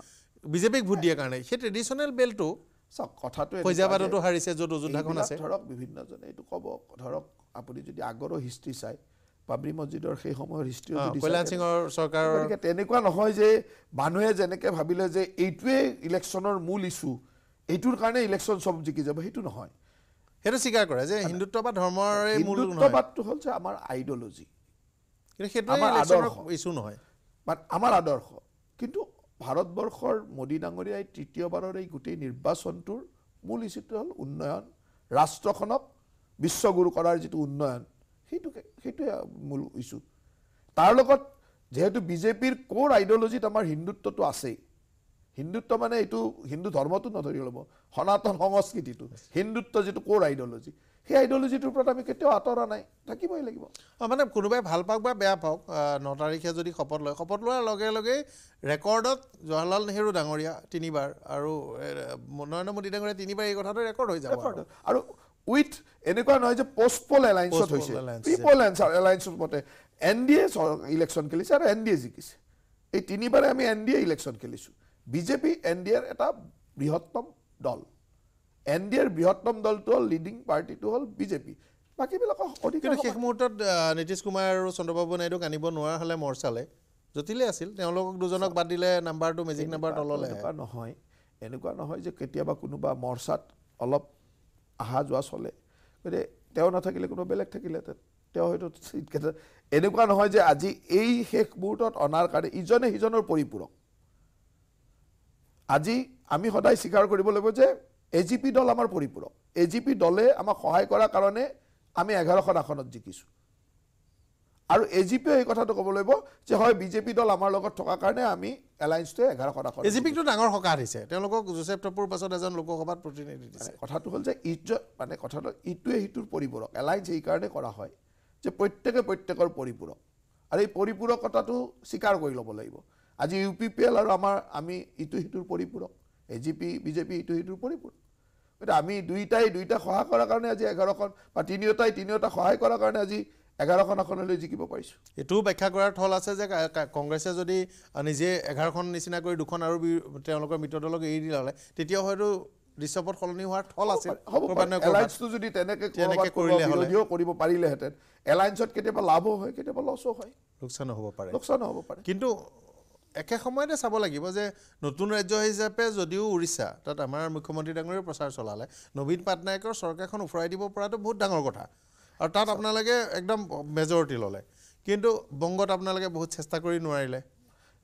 বিজেপিক ভোট দিয়াৰ কাৰণে। সেই ট্ৰেডিশ্যনেল বেলটো চাওক কথাটো ফৈজাবাদতো হাৰিছে য'ত অযোধ্যাখন আছে। ধৰক বিভিন্নজনে এইটো ক'ব ধৰক আপুনি যদি আগৰো হিষ্ট্ৰী চাই বাবৰি মছজিদৰ সেই সময়ৰ চাই, কল্যাণ সিঙৰ চৰকাৰৰ গতিকে তেনেকুৱা নহয় যে মানুহে যেনেকৈ ভাবিলে যে এইটোৱে ইলেকশ্যনৰ মূল ইছ্যু এইটোৰ কাৰণে ইলেকশ্যন চব জিকি যাব সেইটো নহয়। সেইটো স্বীকাৰ কৰে যে হিন্দুত্ব বা ধৰ্মৰে হিন্দুত্ববাদটো হ'ল যে আমাৰ কিন্তু আমাৰ ইলেকশ্যনৰ আদৰ্শ। ইছ্যু নহয়। বাট আমাৰ আদৰ্শ। কিন্তু ভাৰতবৰ্ষৰ মোদী ডাঙৰীয়াই তৃতীয়বাৰৰ এই গোটেই নিৰ্বাচনটোৰ মূল ইছ্যুটো হ'ল উন্নয়ন। ৰাষ্ট্ৰখনক বিশ্বগুৰু কৰাৰ যিটো উন্নয়ন সেইটোকে সেইটোৱে মূল ইছ্যু। তাৰ লগত যিহেতু বিজেপিৰ ক'ৰ আইডিঅলজিত আমাৰ হিন্দুত্বটো আছেই। হিন্দুত্ব মানে এইটো হিন্দু ধৰ্মটো নধৰি ল'ব সনাতন সংস্কৃতিটো হিন্দুত্ব যিটো ক'ৰ আইডিঅলজি সেই আইডিঅলজিটোৰ ওপৰত আমি কেতিয়াও আঁতৰা নাই থাকিবই লাগিব। মানে কোনোবাই ভাল পাওক বা বেয়া পাওক ন তাৰিখে যদি শপত লয় শপত লোৱাৰ লগে লগেই ৰেকৰ্ডত জৱাহৰলাল নেহেৰু ডাঙৰীয়া তিনিবাৰ আৰু নৰেন্দ্ৰ মোদী ডাঙৰীয়া তিনিবাৰ এই কথাটো ৰেকৰ্ড হৈ যাব আৰু। উইথ এনেকুৱা নহয় যে পষ্টপল এলায়েন্সত Post-poll হৈছে। পিপল এলায়েন্সৰ মতে এন ডি এ ইলেকশ্যন খেলিছে আৰু এন ডি এ জিকিছে। এই তিনিবাৰে আমি এন ডি এ ইলেকশ্যন খেলিছোঁ। বিজেপি এন ডি এৰ এটা বৃহত্তম দল। এন ডি এৰ বৃহত্তম দলটো হ'ল লিডিং পাৰ্টিটো হ'ল বিজেপি কিন্তু শেষ। মুহূৰ্তত নীতিশ কুমাৰ আৰু চন্দ্ৰবাবু নাইডুক আনিব নোৱাৰা হ'লে মৰ্চালে। জটিলে আছিল। তেওঁলোকক দুজনক বাদ দিলে নাম্বাৰটো মেজিক নাম্বাৰ তললৈ এনেকুৱা নহয় এনেকুৱা নহয় যে কেতিয়াবা কোনোবা মৰ্চাত অলপ অহা যোৱা চলে। গতিকে তেওঁ নাথাকিলে কোনো বেলেগ থাকিলেহেঁতেন তেওঁ হয়তো এনেকুৱা নহয় যে আজি এই শেষ মুহূৰ্তত অনাৰ কাৰণে ইজনে সিজনৰ পৰিপূৰক। আজি আমি সদায় স্বীকাৰ কৰিব লাগিব যে এ জি পি দল আমাৰ পৰিপূৰক। এ জি পি দলে আমাক সহায় কৰাৰ কাৰণে আমি এঘাৰখন আসনত জিকিছোঁ। আৰু এ জি পিয়ে এই কথাটো ক'ব লাগিব যে হয় বিজেপি দল আমাৰ লগত থকাৰ কাৰণে আমি এলায়েন্সটোৱে এঘাৰখন আসন এ জি পিকটো ডাঙৰ সকাহ দিছে। তেওঁলোকক জোচেফ টপুৰ পাছত এজন লোকসভাত প্ৰতিনিধি দিছে। কথাটো হ'ল যে ইজ মানে কথাটো ইটোৱে সিটোৰ পৰিপূৰক। এলায়েন্স এইকাৰণে কৰা হয় যে প্ৰত্যেকে প্ৰত্যেকৰ পৰিপূৰক। আৰু এই পৰিপূৰকতাটো স্বীকাৰ কৰি ল'ব লাগিব। আজি ইউ পি পি এল আৰু আমাৰ আমি ইটো সিটোৰ পৰিপূৰক। এ জি পি বিজেপি ইটো সিটোৰ পৰিপূৰক। গতিকে আমি দুইটাই দুইটা সহায় কৰাৰ কাৰণে আজি এঘাৰখন বা তিনিওটাই তিনিওটা সহায় কৰাৰ কাৰণে আজি এঘাৰখন আসনলৈ জিকিব পাৰিছোঁ। এইটোও ব্যাখ্যা কৰাৰ থল আছে যে কংগ্ৰেছে যদি নিজে এঘাৰখন নিচিনা কৰি দুখন আৰু তেওঁলোকৰ মিত্ৰদলক এৰি দিলে হ'লে তেতিয়াও হয়তো দৃশ্যপট সলনি হোৱাৰ থল ক'ৰবাত। এলায়েন্সটো যদি তেনেকৈ। বিৰোধীও কৰিব পাৰিলেহেঁতেন এলায়েন্সত কেতিয়াবা লাভো হয় কেতিয়াবা লছো হয়। লোকচানো হ'ব পাৰে। লোকচানো হ'ব পাৰে। কিন্তু একে সময়তে চাব লাগিব যে নতুন ৰাজ্য হিচাপে যদিও উৰিষ্যা তাত আমাৰ মুখ্যমন্ত্ৰী ডাঙৰীয়ে প্ৰচাৰ চলালে নবীন পাটনায়কৰ চৰকাৰখন উফৰাই দিব পৰাটো বহুত ডাঙৰ কথা। আৰু তাত আপোনালোকে একদম মেজৰিটি ল'লে। কিন্তু বংগত আপোনালোকে বহুত চেষ্টা কৰি নোৱাৰিলে।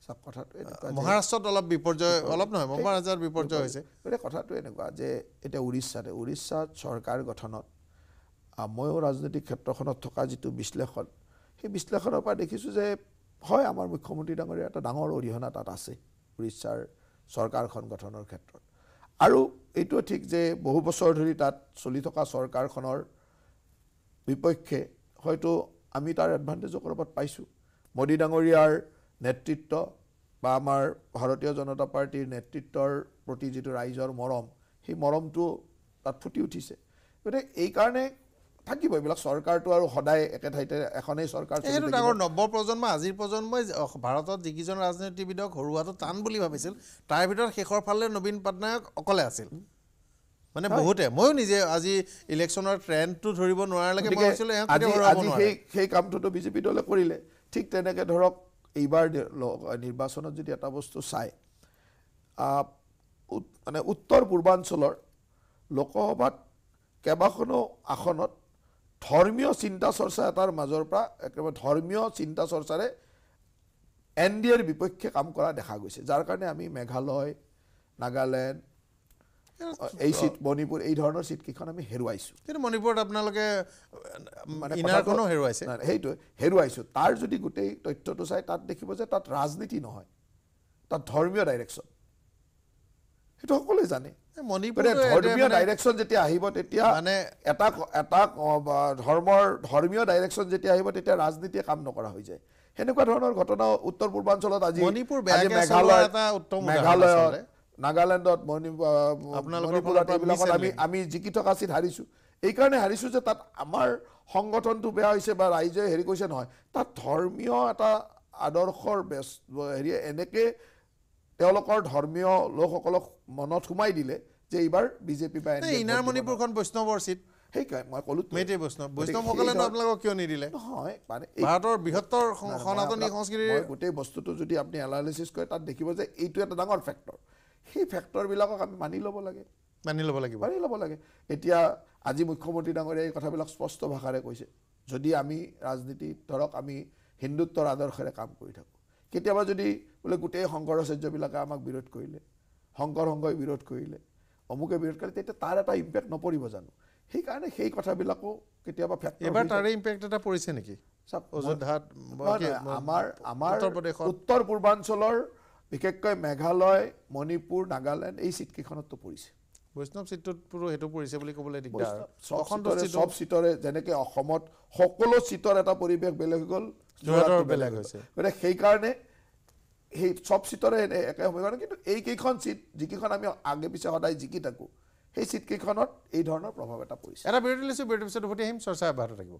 চব কথাটো মহাৰাষ্ট্ৰত অলপ বিপৰ্যয় অলপ নহয় মহাৰাষ্ট্ৰত বিপৰ্যয় হৈছে। গতিকে কথাটো এনেকুৱা যে এতিয়া উৰিষ্যাতে উৰিষ্যাত চৰকাৰ গঠনত ময়ো ৰাজনৈতিক ক্ষেত্ৰখনত থকা যিটো বিশ্লেষণ সেই বিশ্লেষণৰ পৰা দেখিছোঁ যে হয় আমাৰ মুখ্যমন্ত্ৰী ডাঙৰীয়া এটা ডাঙৰ অৰিহণা তাত আছে উৰিষ্যাৰ চৰকাৰখন গঠনৰ ক্ষেত্ৰত। আৰু এইটোও ঠিক যে বহু বছৰ ধৰি তাত চলি থকা চৰকাৰখনৰ বিপক্ষে হয়তো আমি তাৰ এডভান্টেজো ক'ৰবাত পাইছোঁ। মোদী ডাঙৰীয়াৰ নেতৃত্ব বা আমাৰ ভাৰতীয় জনতা পাৰ্টীৰ নেতৃত্বৰ প্ৰতি যিটো ৰাইজৰ মৰম সেই মৰমটো তাত ফুটি উঠিছে। গতিকে এইকাৰণে থাকিব এইবিলাক চৰকাৰটো আৰু সদায় একে ঠাইতে এখনেই চৰকাৰ থাকিব। ডাঙৰ নৱ প্ৰজন্ম আজিৰ প্ৰজন্মই ভাৰতত যিকেইজন ৰাজনীতিবিদক হৰুৱাটো টান বুলি ভাবিছিল তাৰ ভিতৰত শেষৰ ফালে নবীন পাটনায়ক অকলে আছিল। মানে বহুতে ময়ো নিজে আজি ইলেকশ্যনৰ ট্ৰেণ্ডটো ধৰিব নোৱাৰালৈকে সেই সেই কামটোতো বিজেপি দলে কৰিলে। ঠিক তেনেকৈ ধৰক এইবাৰ নিৰ্বাচনত যদি এটা বস্তু চায় মানে উত্তৰ পূৰ্বাঞ্চলৰ লোকসভাত কেইবাখনো আসনত ধৰ্মীয় চিন্তা চৰ্চা এটাৰ মাজৰ পৰা একেবাৰে ধৰ্মীয় চিন্তা চৰ্চাৰে এন ডি এৰ বিপক্ষে কাম কৰা দেখা গৈছে। যাৰ কাৰণে আমি মেঘালয় নাগালেণ্ড এই চিট মণিপুৰ এই ধৰণৰ চিটকেইখন আমি হেৰুৱাইছোঁ। কিন্তু মণিপুৰত আপোনালোকে মানে ইনাৰখনো কথাটো- হেৰুৱাইছে। নাই, সেইটোৱে হেৰুৱাইছোঁ। তাৰ যদি গোটেই তথ্যটো চাই তাত দেখিব যে তাত ৰাজনীতি নহয়। তাত ধৰ্মীয় ডাইৰেকশ্যন সেইটো সকলোৱে জানে। ধৰ্মীয় ডাইৰেকশ্যন যেতিয়া আহিব তেতিয়া মানে এটা এটা ধৰ্মৰ ধৰ্মীয় ডাইৰেকশ্যন যেতিয়া আহিব তেতিয়া ৰাজনীতিয়ে কাম নকৰা হৈ যায়। সেনেকুৱা ধৰণৰ ঘটনা উত্তৰ পূৰ্বাঞ্চলত আজি মণিপুৰ মেঘালয় এটা উত্তম উদাহৰণ মেঘালয়ত। নাগালেণ্ডত মণিপুৰত এইবিলাকত আমি আমি জিকি থকা চিট হাৰিছোঁ। এইকাৰণে হাৰিছোঁ যে তাত আমাৰ সংগঠনটো বেয়া হৈছে বা ৰাইজে হেৰি কৰিছে নহয় তাত ধৰ্মীয় এটা আদৰ্শৰ হেৰি এনেকৈ তেওঁলোকৰ ধৰ্মীয় লোকসকলক মনত সোমাই দিলে যে এইবাৰ বিজেপি বা ইনাৰ মণিপুৰখন বৈষ্ণৱৰ চিট। সেইকাৰণে মই ক'লো মেইটেই বৈষ্ণৱ। বৈষ্ণৱসকলেনো ধৰ- আপোনালোকক কিয় নিদিলে? নহয় মানে ভাৰতৰ বৃহত্তৰ সনাতনী সংস্কৃতিৰ গোটেই বস্তুটো যদি আপুনি এনালাইচিছ কৰে তাত দেখিব যে এইটো এটা ডাঙৰ ফেক্টৰ সেই ফেক্টৰবিলাকক আমি মানি ল'ব লাগে। মানি ল'ব লাগিব। মানি ল'ব লাগে। এতিয়া আজি মুখ্যমন্ত্ৰী ডাঙৰীয়াই এই কথাবিলাক স্পষ্ট ভাষাৰে কৈছে। যদি আমি ৰাজনীতিত ধৰক আমি হিন্দুত্বৰ আদৰ্শেৰে কাম কৰি থাকোঁ। কেতিয়াবা যদি বোলে গোটেই শংকৰাচাৰ্যবিলাকে আমাক বিৰোধ কৰিলে শংকৰ সংঘই বিৰোধ কৰিলে অমুকে বিৰোধ কৰিলে তেতিয়া তাৰ এটা ইম্পেক্ট নপৰিব জানো? সেইকাৰণে সেই কথাবিলাকো কেতিয়াবা এইবাৰ তাৰে ইম্পেক্ট এটা পৰিছে নেকি? আমাৰ আমাৰ উত্তৰ পূৰ্বাঞ্চলৰ বিশেষকৈ মেঘালয় মণিপুৰ নাগালেণ্ড এই চিটকেইখনতো পৰিছে। বৈষ্ণৱ পুৰো সেইটো পৰিছে বুলি ক'বলৈ দিগদাৰ। চব চিটৰে যেনেকৈ অসমত সকলো চিটৰ এটা পৰিৱেশ বেলেগ হৈ গ'ল যোৰহাটৰ বেলেগ হৈছে। গতিকে সেইকাৰণে সেই চব চিটৰে একে সময় কাৰণে কিন্তু এইকেইখন চিট যিকেইখন আমি আগে পিছে সদায় জিকি থাকোঁ সেই ছিটকেইখনত এই ধৰণৰ প্ৰভাৱ এটা পৰিছে। এটা বিৰতি লৈছোঁ বিৰতিৰ পিছত উভতি আহিম। চৰ্চা অব্যাহত থাকিব।